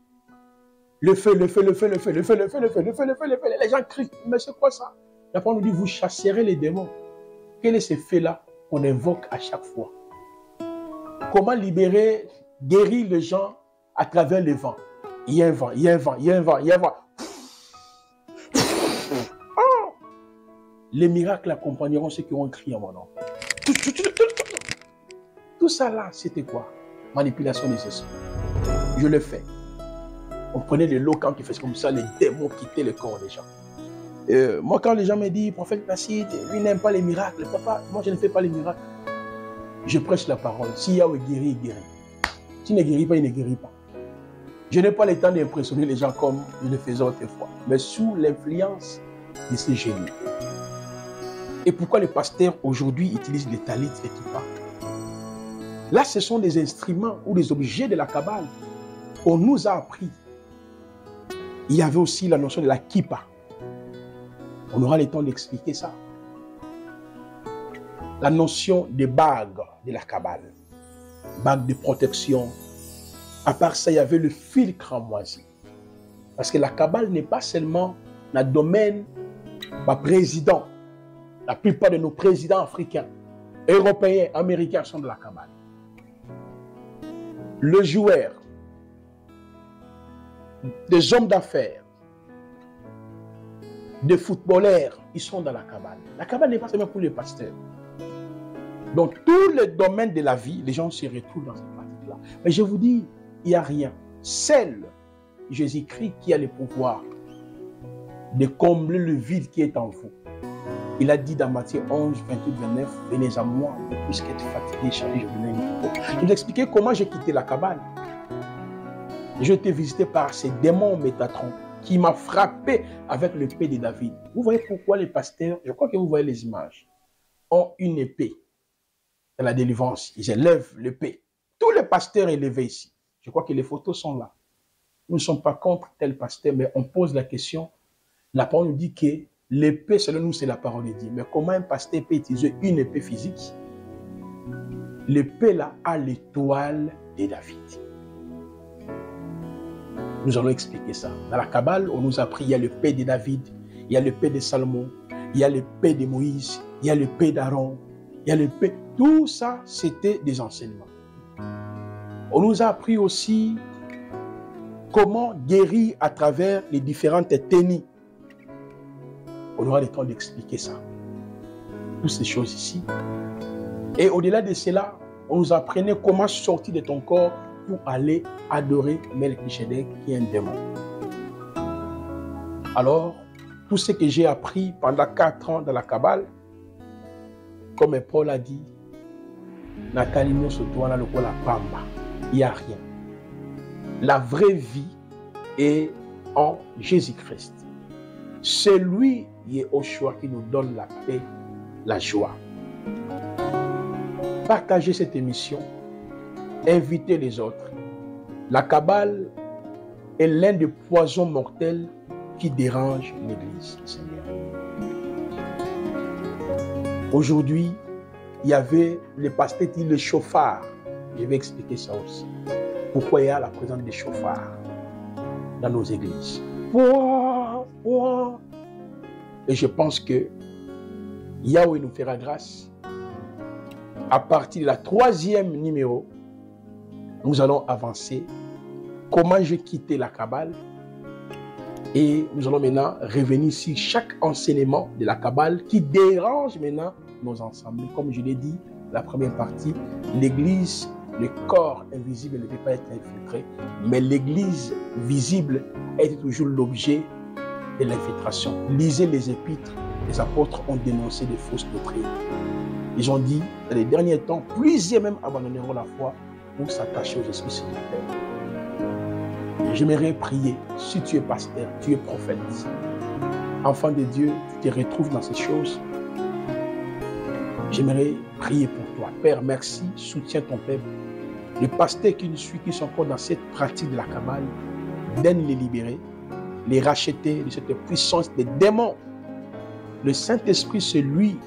Le feu, le feu, le feu, le feu, le feu, le feu, le feu, le feu, le feu, le feu. Les gens crient, mais c'est quoi ça? La parole nous dit, vous chasserez les démons. Quel est ce fait-là qu'on invoque à chaque fois? Comment libérer, guérir les gens à travers le vent? Il y a un vent, il y a un vent, il y a un vent, il y a un vent. Les miracles accompagneront ceux qui ont crié à mon nom. Tout ça là, c'était quoi? Manipulation des esprits. Je le fais. On prenait de l'eau quand tu fais comme ça, les démons quittaient le corps des gens. Euh, moi, quand les gens me disent, prophète Placide, lui n'aime pas les miracles, papa, moi je ne fais pas les miracles. Je prêche la parole. Si Yahweh guérit, il guérit. S'il ne guérit pas, il ne guérit pas. Je n'ai pas le temps d'impressionner les gens comme je le faisais autrefois, mais sous l'influence de ces génies. Et pourquoi les pasteurs aujourd'hui utilisent des talits et tout ça Là, ce sont des instruments ou des objets de la Kabbale. On nous a appris. Il y avait aussi la notion de la kippa. On aura le temps d'expliquer ça. La notion des bagues de la Kabbale. Bagues de protection. À part ça, il y avait le fil cramoisi. Parce que la Kabbale n'est pas seulement le domaine ma président. La plupart de nos présidents africains, européens, américains sont de la Kabbale. Le joueur, des hommes d'affaires, des footballeurs, ils sont dans la cabane. La cabane n'est pas seulement pour les pasteurs. Donc, tous les domaines de la vie, les gens se retrouvent dans cette pratique-là. Mais je vous dis, il n'y a rien. Seul Jésus-Christ qui a le pouvoir de combler le vide qui est en vous. Il a dit dans Matthieu 11, 28, 29, venez à moi, vous tous qui êtes fatigués, chargés, je vous Je vous expliquer comment j'ai quitté la cabane. Je été visité par ces démons Métatron qui m'a frappé avec l'épée de David. Vous voyez pourquoi les pasteurs, je crois que vous voyez les images, ont une épée dans la délivrance. Ils élèvent l'épée. Tous les pasteurs élevés ici. Je crois que les photos sont là. Nous ne sommes pas contre tel pasteur, mais on pose la question. La parole nous dit que l'épée, selon nous, c'est la parole de Dieu. Mais comment un pasteur peut utiliser une épée physique? L'épée là a l'étoile de David. Nous allons expliquer ça. Dans la Kabbale, on nous a appris, il y a le paix de David, il y a le paix de Salomon, il y a le paix de Moïse, il y a le paix d'Aaron, il y a le paix. Tout ça, c'était des enseignements. On nous a appris aussi comment guérir à travers les différentes techniques. On aura le temps d'expliquer ça. Toutes ces choses ici. Et au-delà de cela, on nous apprenait comment sortir de ton corps pour aller adorer Melchizedek qui est un démon. Alors, tout ce que j'ai appris pendant quatre ans dans la Kabbale, comme Paul a dit, il n'y a rien. La vraie vie est en Jésus-Christ. C'est lui, choix qui nous donne la paix, la joie. Partagez cette émission inviter les autres. La cabale est l'un des poisons mortels qui dérange l'Église, Seigneur. Aujourd'hui, il y avait le pasteur dit le chauffard. Je vais expliquer ça aussi. Pourquoi il y a la présence des chauffards dans nos églises? Et je pense que Yahweh nous fera grâce à partir de la troisième numéro nous allons avancer comment j'ai quitté la Kabbale? Et nous allons maintenant revenir sur chaque enseignement de la Kabbale qui dérange maintenant nos ensembles. Comme je l'ai dit, la première partie, l'Église, le corps invisible ne peut pas être infiltré, mais l'Église visible est toujours l'objet de l'infiltration. Lisez les épîtres, les apôtres ont dénoncé des fausses doctrines. Ils ont dit, dans les derniers temps, plusieurs même abandonneront la foi pour s'attacher aux esprits spirituels. J'aimerais prier, si tu es pasteur, tu es prophète, enfant de Dieu, tu te retrouves dans ces choses. J'aimerais prier pour toi. Père, merci, soutiens ton peuple. Les pasteurs qui nous suivent, qui sont encore dans cette pratique de la cabale, donne les libérer, les racheter de cette puissance des démons. Le Saint-Esprit, c'est lui,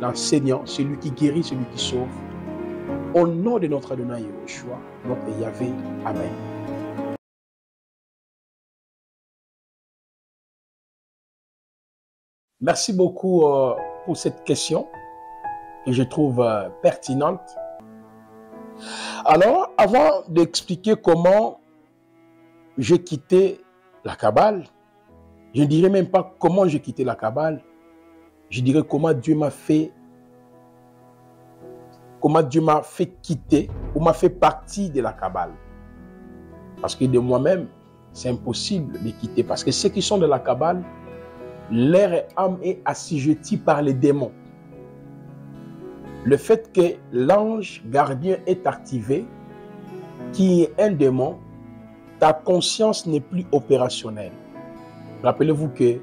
l'enseignant, celui qui guérit, celui qui sauve. Au nom de notre Adonai Yahushua, notre Yahvé. Amen. Merci beaucoup euh, pour cette question que je trouve euh, pertinente. Alors, avant d'expliquer comment j'ai quitté la Kabbale, je ne dirais même pas comment j'ai quitté la Kabbale, je dirais comment Dieu m'a fait comment Dieu m'a fait quitter ou m'a fait partie de la Kabbale. Parce que de moi-même, c'est impossible de quitter. Parce que ceux qui sont de la Kabbale, leur âme est assujettie par les démons. Le fait que l'ange gardien est activé, qui est un démon, ta conscience n'est plus opérationnelle. Rappelez-vous que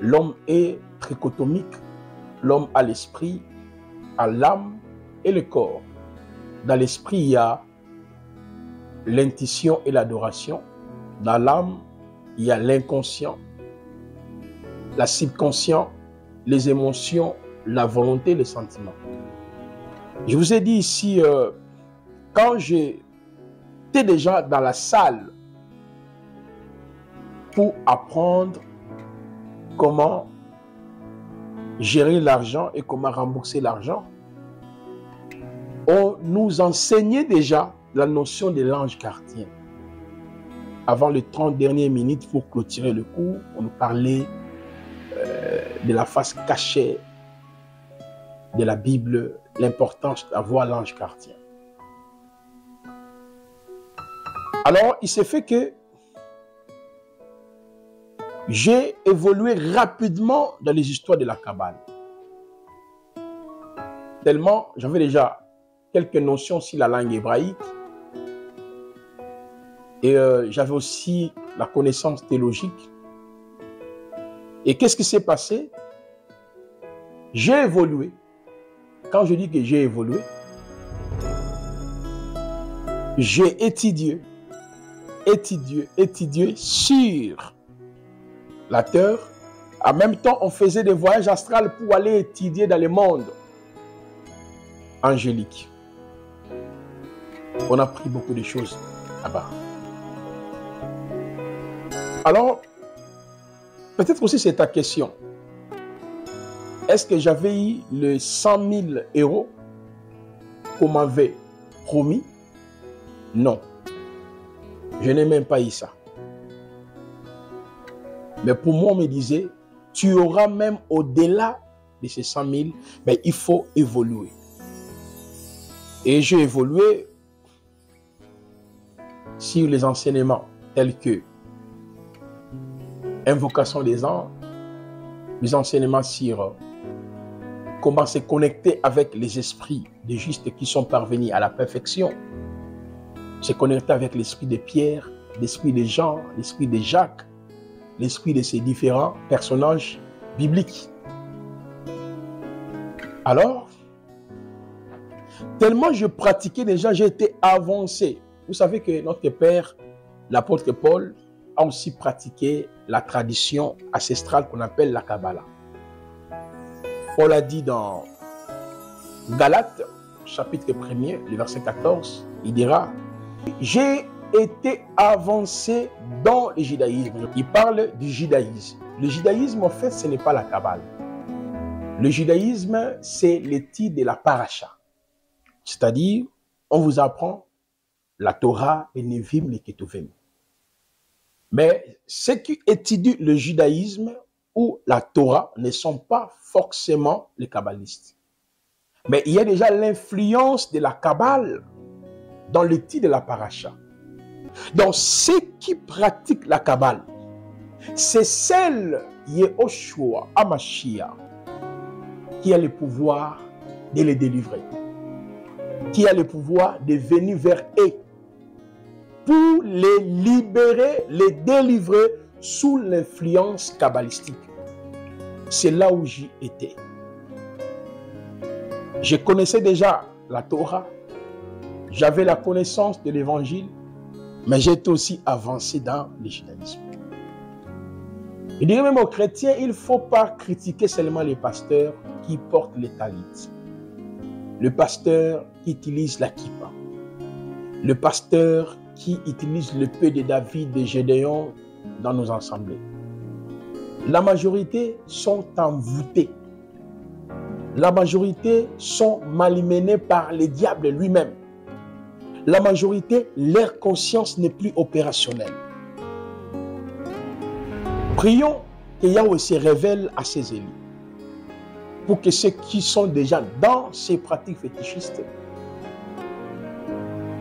l'homme est trichotomique, l'homme a l'esprit, a l'âme et le corps. Dans l'esprit, il y a l'intuition et l'adoration. Dans l'âme, il y a l'inconscient la subconscient, les émotions, la volonté, les sentiments. Je vous ai dit ici, euh, quand j'étais déjà dans la salle pour apprendre comment gérer l'argent et comment rembourser l'argent, on nous enseignait déjà la notion de l'ange gardien. Avant les 30 dernières minutes pour clôturer le cours, on nous parlait euh, de la face cachée de la Bible, l'importance d'avoir l'ange gardien. Alors, il s'est fait que j'ai évolué rapidement dans les histoires de la Kabbale. Tellement j'avais déjà quelques notions sur la langue hébraïque. Et euh, j'avais aussi la connaissance théologique. Et qu'est-ce qui s'est passé? J'ai évolué. Quand je dis que j'ai évolué, j'ai étudié, étudié, étudié sur la terre. En même temps, on faisait des voyages astrales pour aller étudier dans le monde angélique. On a appris beaucoup de choses là-bas. Alors, Peut-être aussi c'est ta question. Est-ce que j'avais eu le 100 000 euros qu'on m'avait promis? Non. Je n'ai même pas eu ça. Mais pour moi, on me disait, tu auras même au-delà de ces 100 000, mais il faut évoluer. Et j'ai évolué sur les enseignements tels que invocation des anges, les enseignements sur comment se connecter avec les esprits des justes qui sont parvenus à la perfection, se connecter avec l'esprit de Pierre, l'esprit de Jean, l'esprit de Jacques, l'esprit de ces différents personnages bibliques. Alors, tellement je pratiquais déjà, j'étais avancé. Vous savez que notre Père, l'apôtre Paul, a aussi pratiqué la tradition ancestrale qu'on appelle la Kabbalah. Paul a dit dans Galates, chapitre 1er, le verset 14, il dira, j'ai été avancé dans le judaïsme. Il parle du judaïsme. Le judaïsme, en fait, ce n'est pas la Kabbale. Le judaïsme, c'est l'étude de la paracha. C'est-à-dire, on vous apprend la Torah et Nevim les Ketuvim. Mais ceux qui étudient le judaïsme ou la Torah ne sont pas forcément les kabbalistes. Mais il y a déjà l'influence de la Kabbale dans titre de la paracha. Donc, ceux qui pratiquent la Kabbale, c'est celle Yehoshua Amashia qui a le pouvoir de les délivrer, qui a le pouvoir de venir vers eux pour les libérer, les délivrer sous l'influence kabbalistique. C'est là où j'y étais. Je connaissais déjà la Torah, j'avais la connaissance de l'évangile, mais j'étais aussi avancé dans le judaïsme. Il dit même aux chrétiens, il ne faut pas critiquer seulement les pasteurs qui portent les talit. Le pasteur utilise la kippa. Le pasteur qui utilise le peu de David et Gédéon dans nos assemblées. La majorité sont envoûtés. La majorité sont malmenés par le diable lui-même. La majorité, leur conscience n'est plus opérationnelle. Prions que Yahweh se révèle à ses élus. Pour que ceux qui sont déjà dans ces pratiques fétichistes,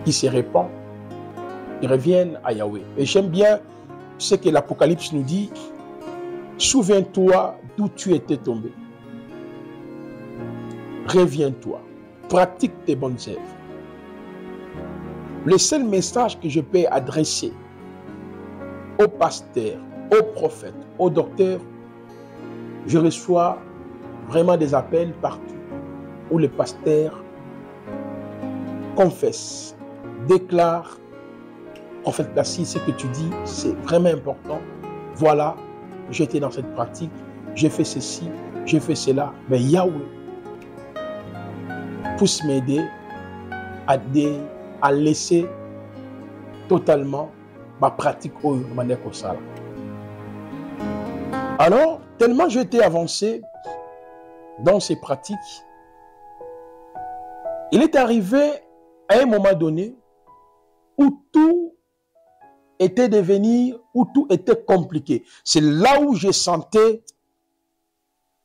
qui se répandent, reviennent à Yahweh. Et j'aime bien ce que l'Apocalypse nous dit. Souviens-toi d'où tu étais tombé. Reviens-toi. Pratique tes bonnes œuvres. Le seul message que je peux adresser aux pasteurs, aux prophètes, aux docteurs, je reçois vraiment des appels partout où les pasteurs confessent, déclarent, prophète Placide, ce que tu dis, c'est vraiment important. Voilà, j'étais dans cette pratique, j'ai fait ceci, j'ai fait cela. Mais Yahweh puisse m'aider à, à laisser totalement ma pratique au manière. Alors, tellement j'étais avancé dans ces pratiques, il est arrivé à un moment donné où tout était devenu, où tout était compliqué. C'est là où je sentais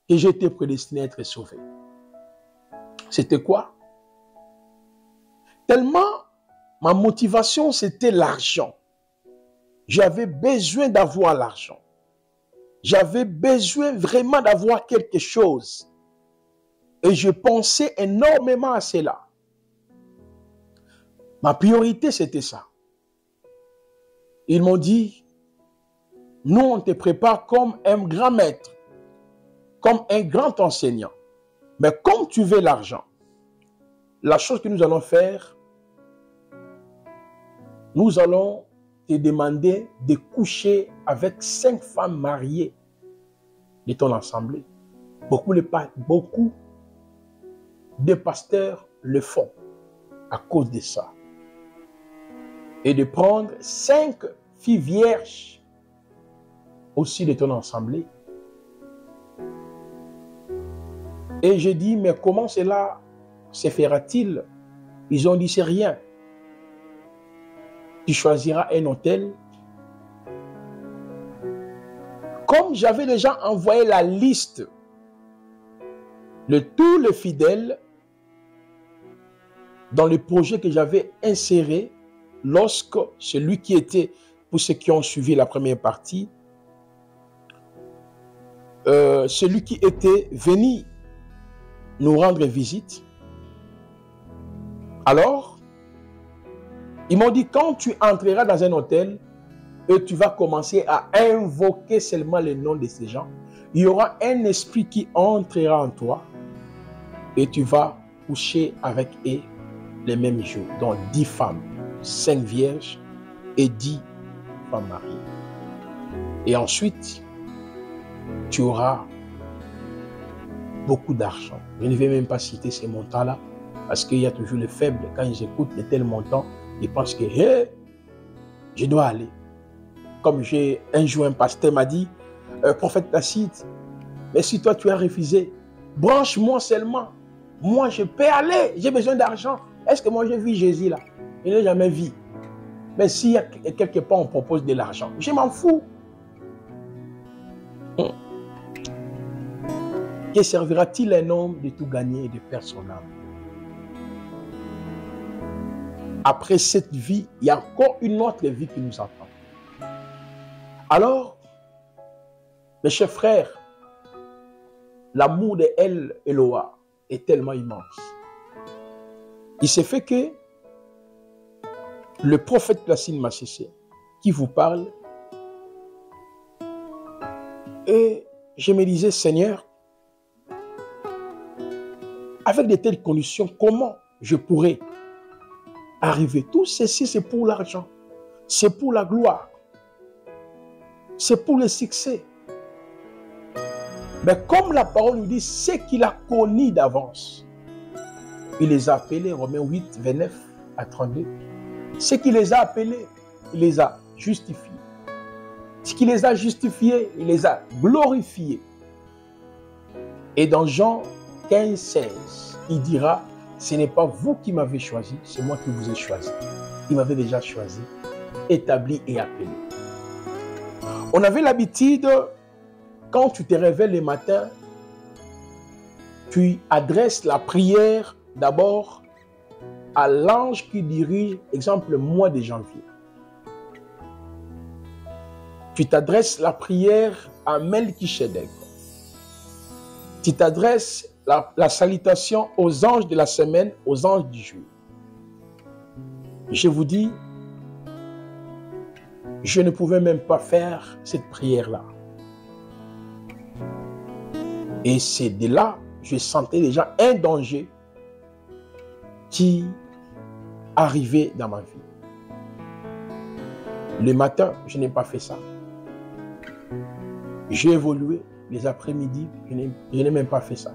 que j'étais prédestiné à être sauvé. C'était quoi? Tellement ma motivation, c'était l'argent. J'avais besoin d'avoir l'argent. J'avais besoin vraiment d'avoir quelque chose. Et je pensais énormément à cela. Ma priorité, c'était ça. Ils m'ont dit, nous, on te prépare comme un grand maître, comme un grand enseignant. Mais comme tu veux l'argent, la chose que nous allons faire, nous allons te demander de coucher avec cinq femmes mariées de ton assemblée. Beaucoup, de pasteurs le font à cause de ça. Et de prendre cinq filles vierges aussi de ton assemblée. Et j'ai dit, mais comment cela se fera-t-il? Ils ont dit, c'est rien tu choisiras un hôtel. Comme j'avais déjà envoyé la liste de tous les fidèles dans le projet que j'avais inséré lorsque celui qui était, pour ceux qui ont suivi la première partie, euh, celui qui était venu nous rendre visite. Alors, ils m'ont dit, quand tu entreras dans un hôtel et tu vas commencer à invoquer seulement le nom de ces gens, il y aura un esprit qui entrera en toi et tu vas coucher avec eux les mêmes jours. Donc dix femmes, cinq vierges et dix femmes mariées. Et ensuite, tu auras beaucoup d'argent. Je ne vais même pas citer ces montants-là parce qu'il y a toujours les faibles. Quand ils écoutent de tels montants, il pense que je dois aller. Comme j'ai un jour un pasteur m'a dit, euh, prophète Tacite, mais si toi tu as refusé, branche-moi seulement. Moi je peux aller, j'ai besoin d'argent. Est-ce que moi j'ai vu Jésus là? Il n'a jamais vu. Mais si quelque part on propose de l'argent, je m'en fous. Hum. Que servira-t-il un homme de tout gagner et de perdre son âme? Après cette vie, il y a encore une autre vie qui nous attend. Alors, mes chers frères, l'amour de El Eloa est tellement immense. Il s'est fait que le prophète Placine Massissé, qui vous parle, et je me disais, Seigneur, avec de telles conditions, comment je pourrais arriver Tout ceci, c'est pour l'argent, c'est pour la gloire, c'est pour le succès. Mais comme la parole nous dit, c'est qu'il a connu d'avance. Il les a appelés, Romains 8, 29 à 32. Ce qu'il les a appelés, il les a justifiés. Ce qu'il les a justifiés, il les a glorifiés. Et dans Jean 15, 16, il dira, ce n'est pas vous qui m'avez choisi, c'est moi qui vous ai choisi. Il m'avait déjà choisi, établi et appelé. On avait l'habitude, quand tu te réveilles le matin, tu adresses la prière d'abord à l'ange qui dirige, exemple, le mois de janvier. Tu t'adresses la prière à Melchisedec. Tu t'adresses la, salutation aux anges de la semaine, aux anges du jour. Je vous dis, je ne pouvais même pas faire cette prière-là. Et c'est de là, je sentais déjà un danger qui arrivait dans ma vie. Le matin, je n'ai pas fait ça. J'ai évolué. Les après-midi, je n'ai même pas fait ça.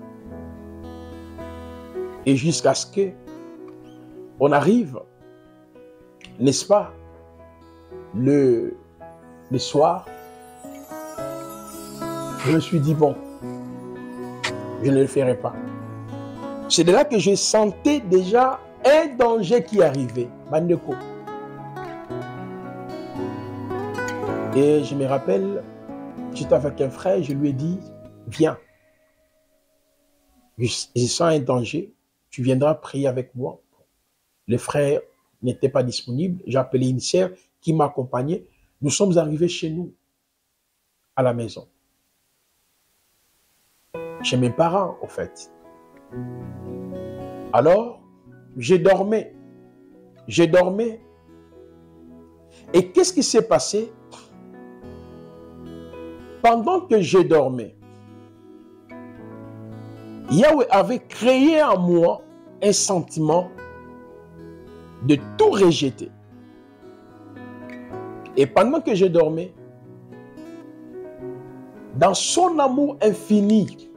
Et jusqu'à ce que on arrive, n'est-ce pas, le, le soir, je me suis dit, bon, je ne le ferai pas. C'est de là que je sentais déjà danger qui arrivait. Bandeko. Et je me rappelle, j'étais avec un frère, je lui ai dit, viens. Je, sens un danger, tu viendras prier avec moi. Le frère n'était pas disponible, j'ai appelé une sœur qui m'accompagnait. Nous sommes arrivés chez nous, à la maison. Chez mes parents, au fait. Alors, j'ai dormi. J'ai dormi. Et qu'est-ce qui s'est passé? Pendant que j'ai dormi, Yahweh avait créé en moi un sentiment de tout rejeter. Et pendant que j'ai dormi, dans son amour infini,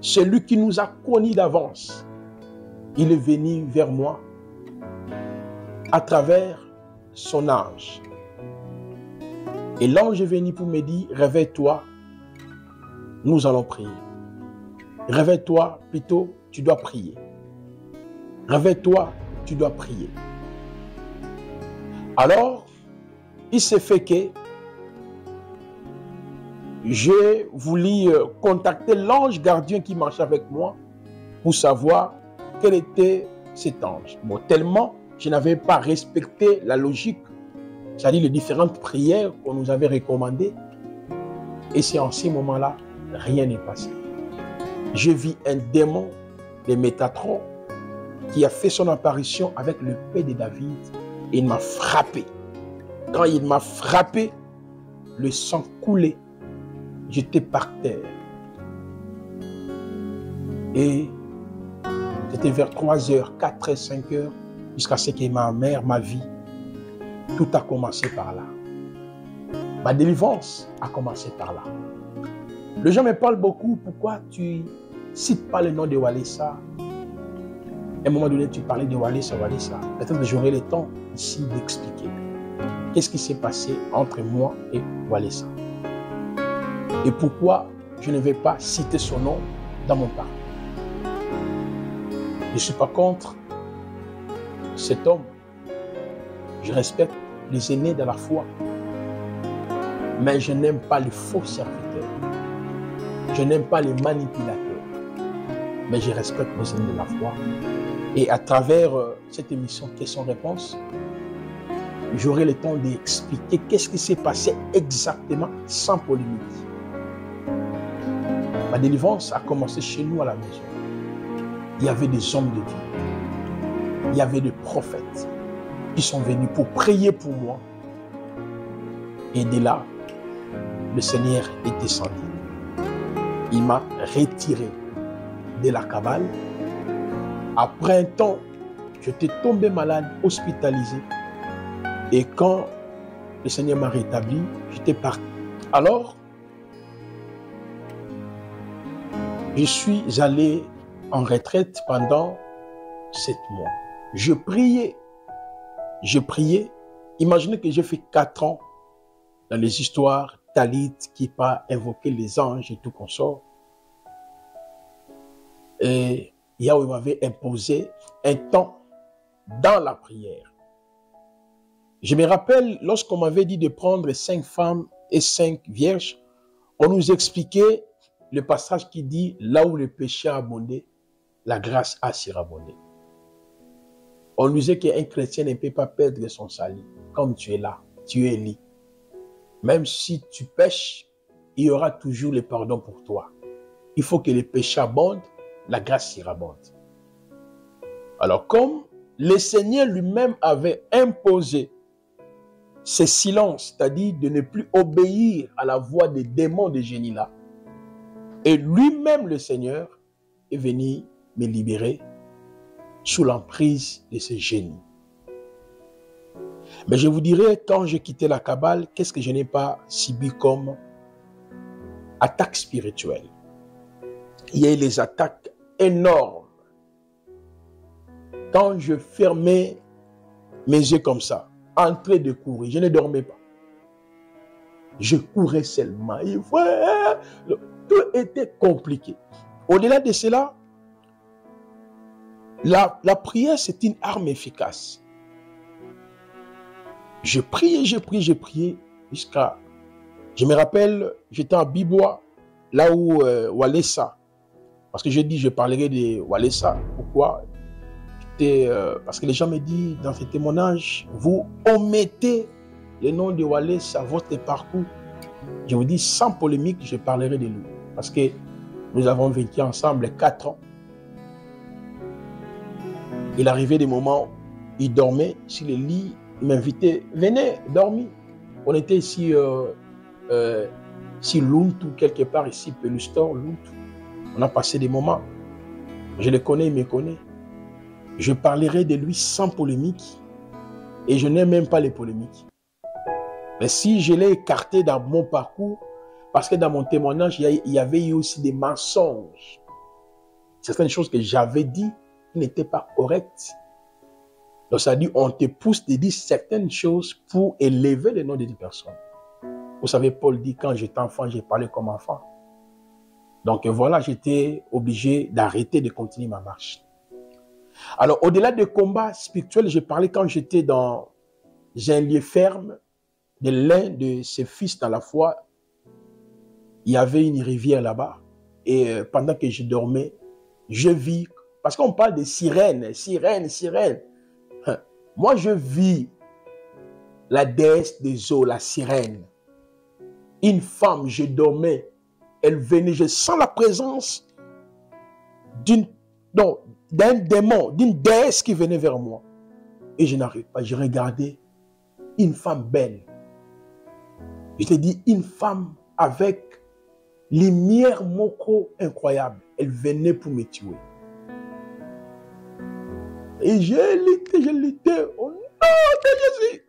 celui qui nous a connus d'avance, il est venu vers moi à travers son ange. Et l'ange est venu pour me dire, réveille-toi, nous allons prier. Réveille-toi, plutôt, tu dois prier. Réveille-toi, tu dois prier. Alors, il s'est fait que j'ai voulu euh, contacter l'ange gardien qui marchait avec moi pour savoir quel était cet ange. Tellement je n'avais pas respecté la logique, c'est-à-dire les différentes prières qu'on nous avait recommandées. Et c'est en ces moments-là, rien n'est passé. Je vis un démon de Métatron qui a fait son apparition avec le paix de David il m'a frappé. Quand il m'a frappé, le sang coulait. J'étais par terre. Et c'était vers 3 heures, 4 h 5 heures, jusqu'à ce que ma mère, ma vie, tout a commencé par là. Ma délivrance a commencé par là. Les gens me parlent beaucoup, pourquoi tu cites pas le nom de Walesa? À un moment donné, tu parlais de Walesa, Walesa. Peut-être que j'aurai le temps ici d'expliquer qu'est-ce qui s'est passé entre moi et Walesa? Et pourquoi je ne vais pas citer son nom dans mon parcours? Je ne suis pas contre cet homme. Je respecte les aînés de la foi. Mais je n'aime pas les faux serviteurs. Je n'aime pas les manipulateurs. Mais je respecte les aînés de la foi. Et à travers euh, cette émission questions-réponses, j'aurai le temps d'expliquer qu'est-ce qui s'est passé exactement sans polémique. Ma délivrance a commencé chez nous à la maison. Il y avait des hommes de Dieu. Il y avait des prophètes qui sont venus pour prier pour moi. Et de là, le Seigneur est descendu. Il m'a retiré de la cabale. Après un temps, j'étais tombé malade, hospitalisé. Et quand le Seigneur m'a rétabli, j'étais parti. Alors, je suis allé en retraite pendant sept mois. Je priais. Je priais. Imaginez que j'ai fait quatre ans dans les histoires Talit qui pas invoqué les anges et tout consort. Et Yahweh m'avait imposé un temps dans la prière. Je me rappelle, lorsqu'on m'avait dit de prendre cinq femmes et cinq vierges, on nous expliquait le passage qui dit là où le péché a abondé, la grâce a surabondé. On nous disait qu'un chrétien ne peut pas perdre son salut. Comme tu es là, tu es lit. Même si tu pêches, il y aura toujours le pardon pour toi. Il faut que le péché abonde, la grâce surabonde. Alors comme le Seigneur lui-même avait imposé ce silence, c'est-à-dire de ne plus obéir à la voix des démons de génie-là. Et lui-même, le Seigneur, est venu me libérer sous l'emprise de ce génie. Mais je vous dirais, quand j'ai quitté la Kabbale, qu'est-ce que je n'ai pas subi comme attaque spirituelle? Il y a eu les attaques énormes. Quand je fermais mes yeux comme ça, en train de courir. Je ne dormais pas. Je courais seulement. tout était compliqué. Au-delà de cela, la, prière, c'est une arme efficace. Je priais, je priais, je priais jusqu'à... Je me rappelle, j'étais à Bibois, là où euh, Walesa, parce que j'ai dit, je parlerai de Walesa. Pourquoi? Euh, parce que les gens me disent dans ces témoignages, vous omettez le nom de à votre parcours. Je vous dis sans polémique, je parlerai de lui. Parce que nous avons vécu ensemble quatre ans. Il arrivait des moments, il dormait sur le lit, il m'invitait, venez dormir. On était ici, euh, euh, ici Luntu, quelque part ici, Pelustor, Luntu. On a passé des moments. Je le connais, il me connaît. Je parlerai de lui sans polémique et je n'aime même pas les polémiques. Mais si je l'ai écarté dans mon parcours, parce que dans mon témoignage, il y avait eu aussi des mensonges. Certaines choses que j'avais dit n'étaient pas correctes. Donc ça dit, on te pousse de dire certaines choses pour élever le nom de des personnes. Vous savez, Paul dit, quand j'étais enfant, j'ai parlé comme enfant. Donc voilà, j'étais obligé d'arrêter de continuer ma marche. Alors, au-delà des combats spirituels, j'ai parlé quand j'étais dans un lieu ferme de l'un de ses fils dans la foi. Il y avait une rivière là-bas. Et euh, pendant que je dormais, je vis, parce qu'on parle de sirènes, sirènes, sirènes. Hein. Moi, je vis la déesse des eaux, la sirène. Une femme, je dormais, elle venait, je sens la présence d'un démon, d'une déesse qui venait vers moi. Et je n'arrive pas. Je regardais une femme belle. Je te dis, une femme avec lumière moko incroyable. Elle venait pour me tuer. Et j'ai lutté, j'ai lutté. Oh non, Jésus.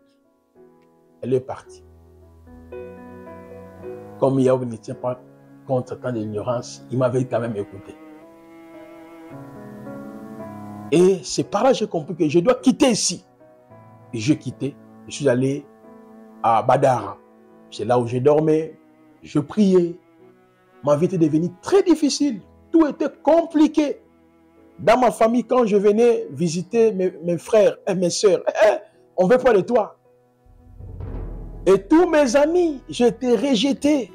Elle est partie. Comme Yahweh ne tient pas compte tant d'ignorance, il m'avait quand même écouté. Et c'est par là que j'ai compris que je dois quitter ici. Et j'ai quitté. Je suis allé à Badara. C'est là où je dormais. Je priais. Ma vie était devenue très difficile. Tout était compliqué. Dans ma famille, quand je venais visiter mes, frères et mes soeurs, eh, on veut pas de toi. Et tous mes amis, j'étais rejeté.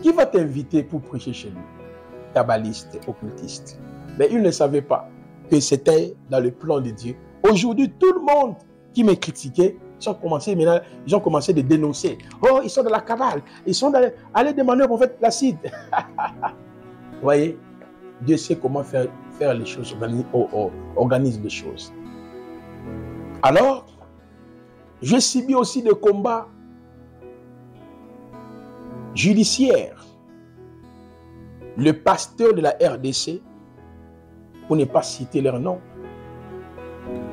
Qui va t'inviter pour prêcher chez lui? Kabbaliste, occultiste. Mais il ne savait pas que c'était dans le plan de Dieu. Aujourd'hui, tout le monde qui me critiquait, ils ont commencé, maintenant, ils ont commencé de dénoncer. Oh, ils sont dans la cabale. Ils sont Allez demander au prophète Placide. Vous voyez, Dieu sait comment faire, faire les choses, organise, les choses. Alors, j'ai subi aussi des combats judiciaires. Le pasteur de la RDC, pour ne pas citer leur nom,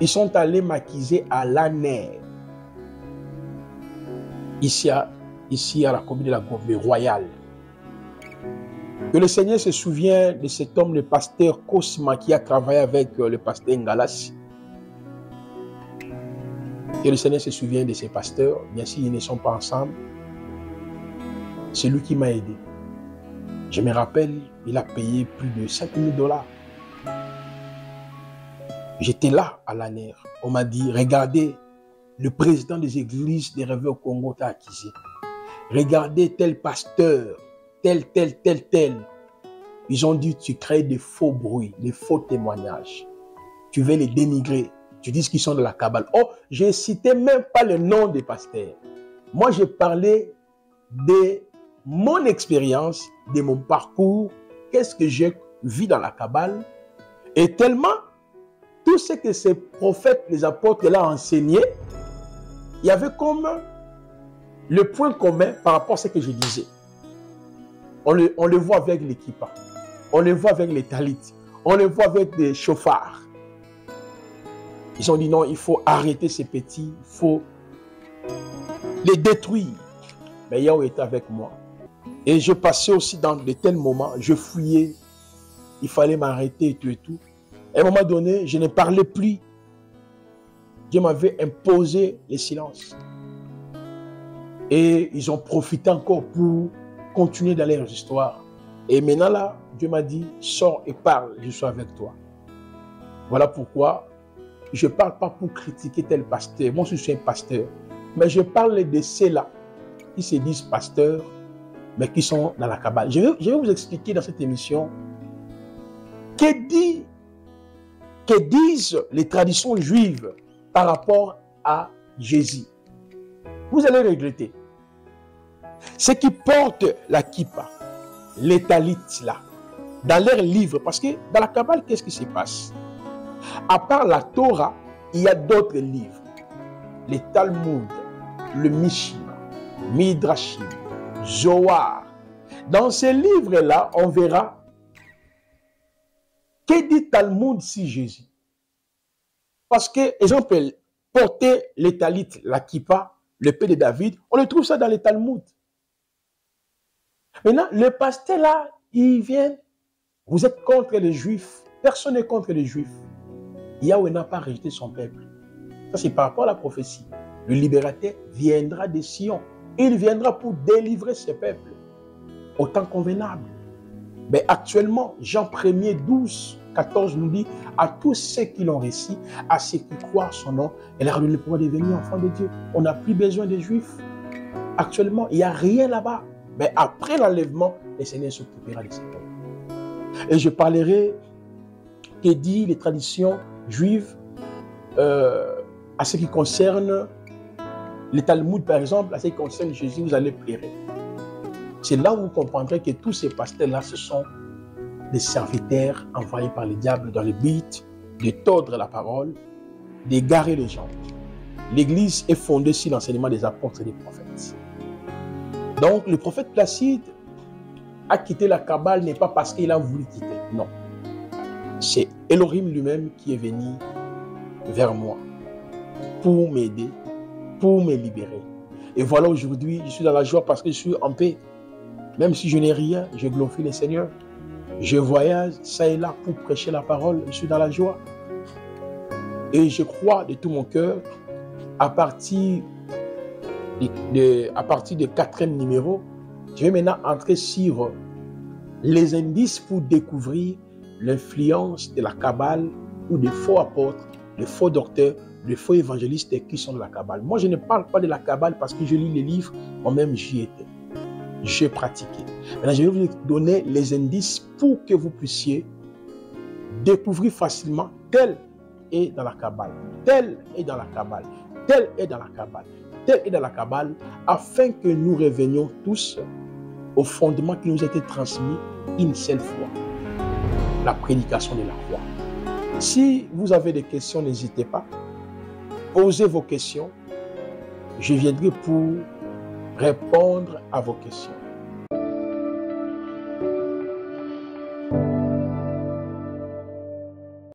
ils sont allés m'accuser à l'année, ici à, ici à la commune de la Gouvernement royale. Que le Seigneur se souvient de cet homme, le pasteur Cosma, qui a travaillé avec euh, le pasteur Ngalas. Que le Seigneur se souvient de ces pasteurs, bien sûr, ils ne sont pas ensemble. C'est lui qui m'a aidé. Je me rappelle, il a payé plus de 5 000 dollars. J'étais là à l'année. On m'a dit, regardez, le président des églises des rêves au Congo t'a accusé. Regardez tel pasteur, tel, tel, tel, tel. Ils ont dit, tu crées des faux bruits, des faux témoignages. Tu veux les dénigrer. Tu dis qu'ils sont de la cabale. Oh, j'ai cité même pas le nom des pasteurs. Moi, j'ai parlé de mon expérience, de mon parcours, qu'est-ce que j'ai vu dans la cabale? Et tellement, tout ce que ces prophètes, les apôtres là enseigné, il y avait comme le point commun par rapport à ce que je disais. On le, voit avec l'équipe, on le voit avec les talites, on le voit avec des chauffards. Ils ont dit non, il faut arrêter ces petits, il faut les détruire. Mais Yahweh était avec moi. Et je passais aussi dans de tels moments, je fouillais, il fallait m'arrêter et tout et tout. À un moment donné, je ne parlais plus. Dieu m'avait imposé le silence. Et ils ont profité encore pour continuer dans leurs histoires. Et maintenant là, Dieu m'a dit, sors et parle, je suis avec toi. Voilà pourquoi je ne parle pas pour critiquer tel pasteur. Moi, je suis un pasteur. Mais je parle de ceux-là qui se disent pasteurs, mais qui sont dans la cabale. Je vais, je vais vous expliquer dans cette émission que, dit, que disent les traditions juives par rapport à Jésus. Vous allez regretter. Ceux qui portent la kippa, les talites là, dans leurs livres, parce que dans la cabale, qu'est-ce qui se passe? À part la Torah, il y a d'autres livres. Les Talmud, le Mishima, Midrashim, Zohar. Dans ces livres-là, on verra que dit Talmud si Jésus. Parce que, exemple, porter les talit, la kippa, le paix de David, on le trouve ça dans les Talmud. Maintenant, le pasteur là, il vient, vous êtes contre les juifs. Personne n'est contre les juifs. Yahweh n'a pas rejeté son peuple. Ça, c'est par rapport à la prophétie. Le libérateur viendra de Sion. Il viendra pour délivrer ses peuples au temps convenable. Mais actuellement, Jean 1er 12, 14 nous dit à tous ceux qui l'ont récit, à ceux qui croient son nom, elle a le pouvoir de devenir enfant de Dieu. On n'a plus besoin des Juifs. Actuellement, il n'y a rien là-bas. Mais après l'enlèvement, le Seigneur s'occupera de ses peuples. Et je parlerai que dit les traditions juive euh, à ce qui concerne les Talmud, par exemple, à ce qui concerne Jésus, vous allez pleurer. C'est là où vous comprendrez que tous ces pasteurs-là, ce sont des serviteurs envoyés par le diable dans le but de tordre la parole, d'égarer les gens. L'Église est fondée sur l'enseignement des apôtres et des prophètes. Donc, le prophète Placide a quitté la Kabbale, n'est pas parce qu'il a voulu quitter, non. C'est Elohim lui-même qui est venu vers moi pour m'aider, pour me libérer. Et voilà aujourd'hui, je suis dans la joie parce que je suis en paix. Même si je n'ai rien, je glorifie le Seigneur. Je voyage ça et là pour prêcher la parole. Je suis dans la joie. Et je crois de tout mon cœur, à partir de, à partir du quatrième numéro, je vais maintenant entrer sur les indices pour découvrir l'influence de la cabale ou des faux apôtres, des faux docteurs, les faux évangélistes qui sont de la Kabbale. Moi, je ne parle pas de la Kabbale parce que je lis les livres, moi-même j'y étais. J'ai pratiqué. Maintenant, je vais vous donner les indices pour que vous puissiez découvrir facilement tel est dans la Kabbale, tel est dans la Kabbale, tel est dans la Kabbale, est dans la Kabbale, afin que nous revenions tous au fondement qui nous a été transmis une seule fois, la prédication de la foi. Si vous avez des questions, n'hésitez pas. Posez vos questions. Je viendrai pour répondre à vos questions.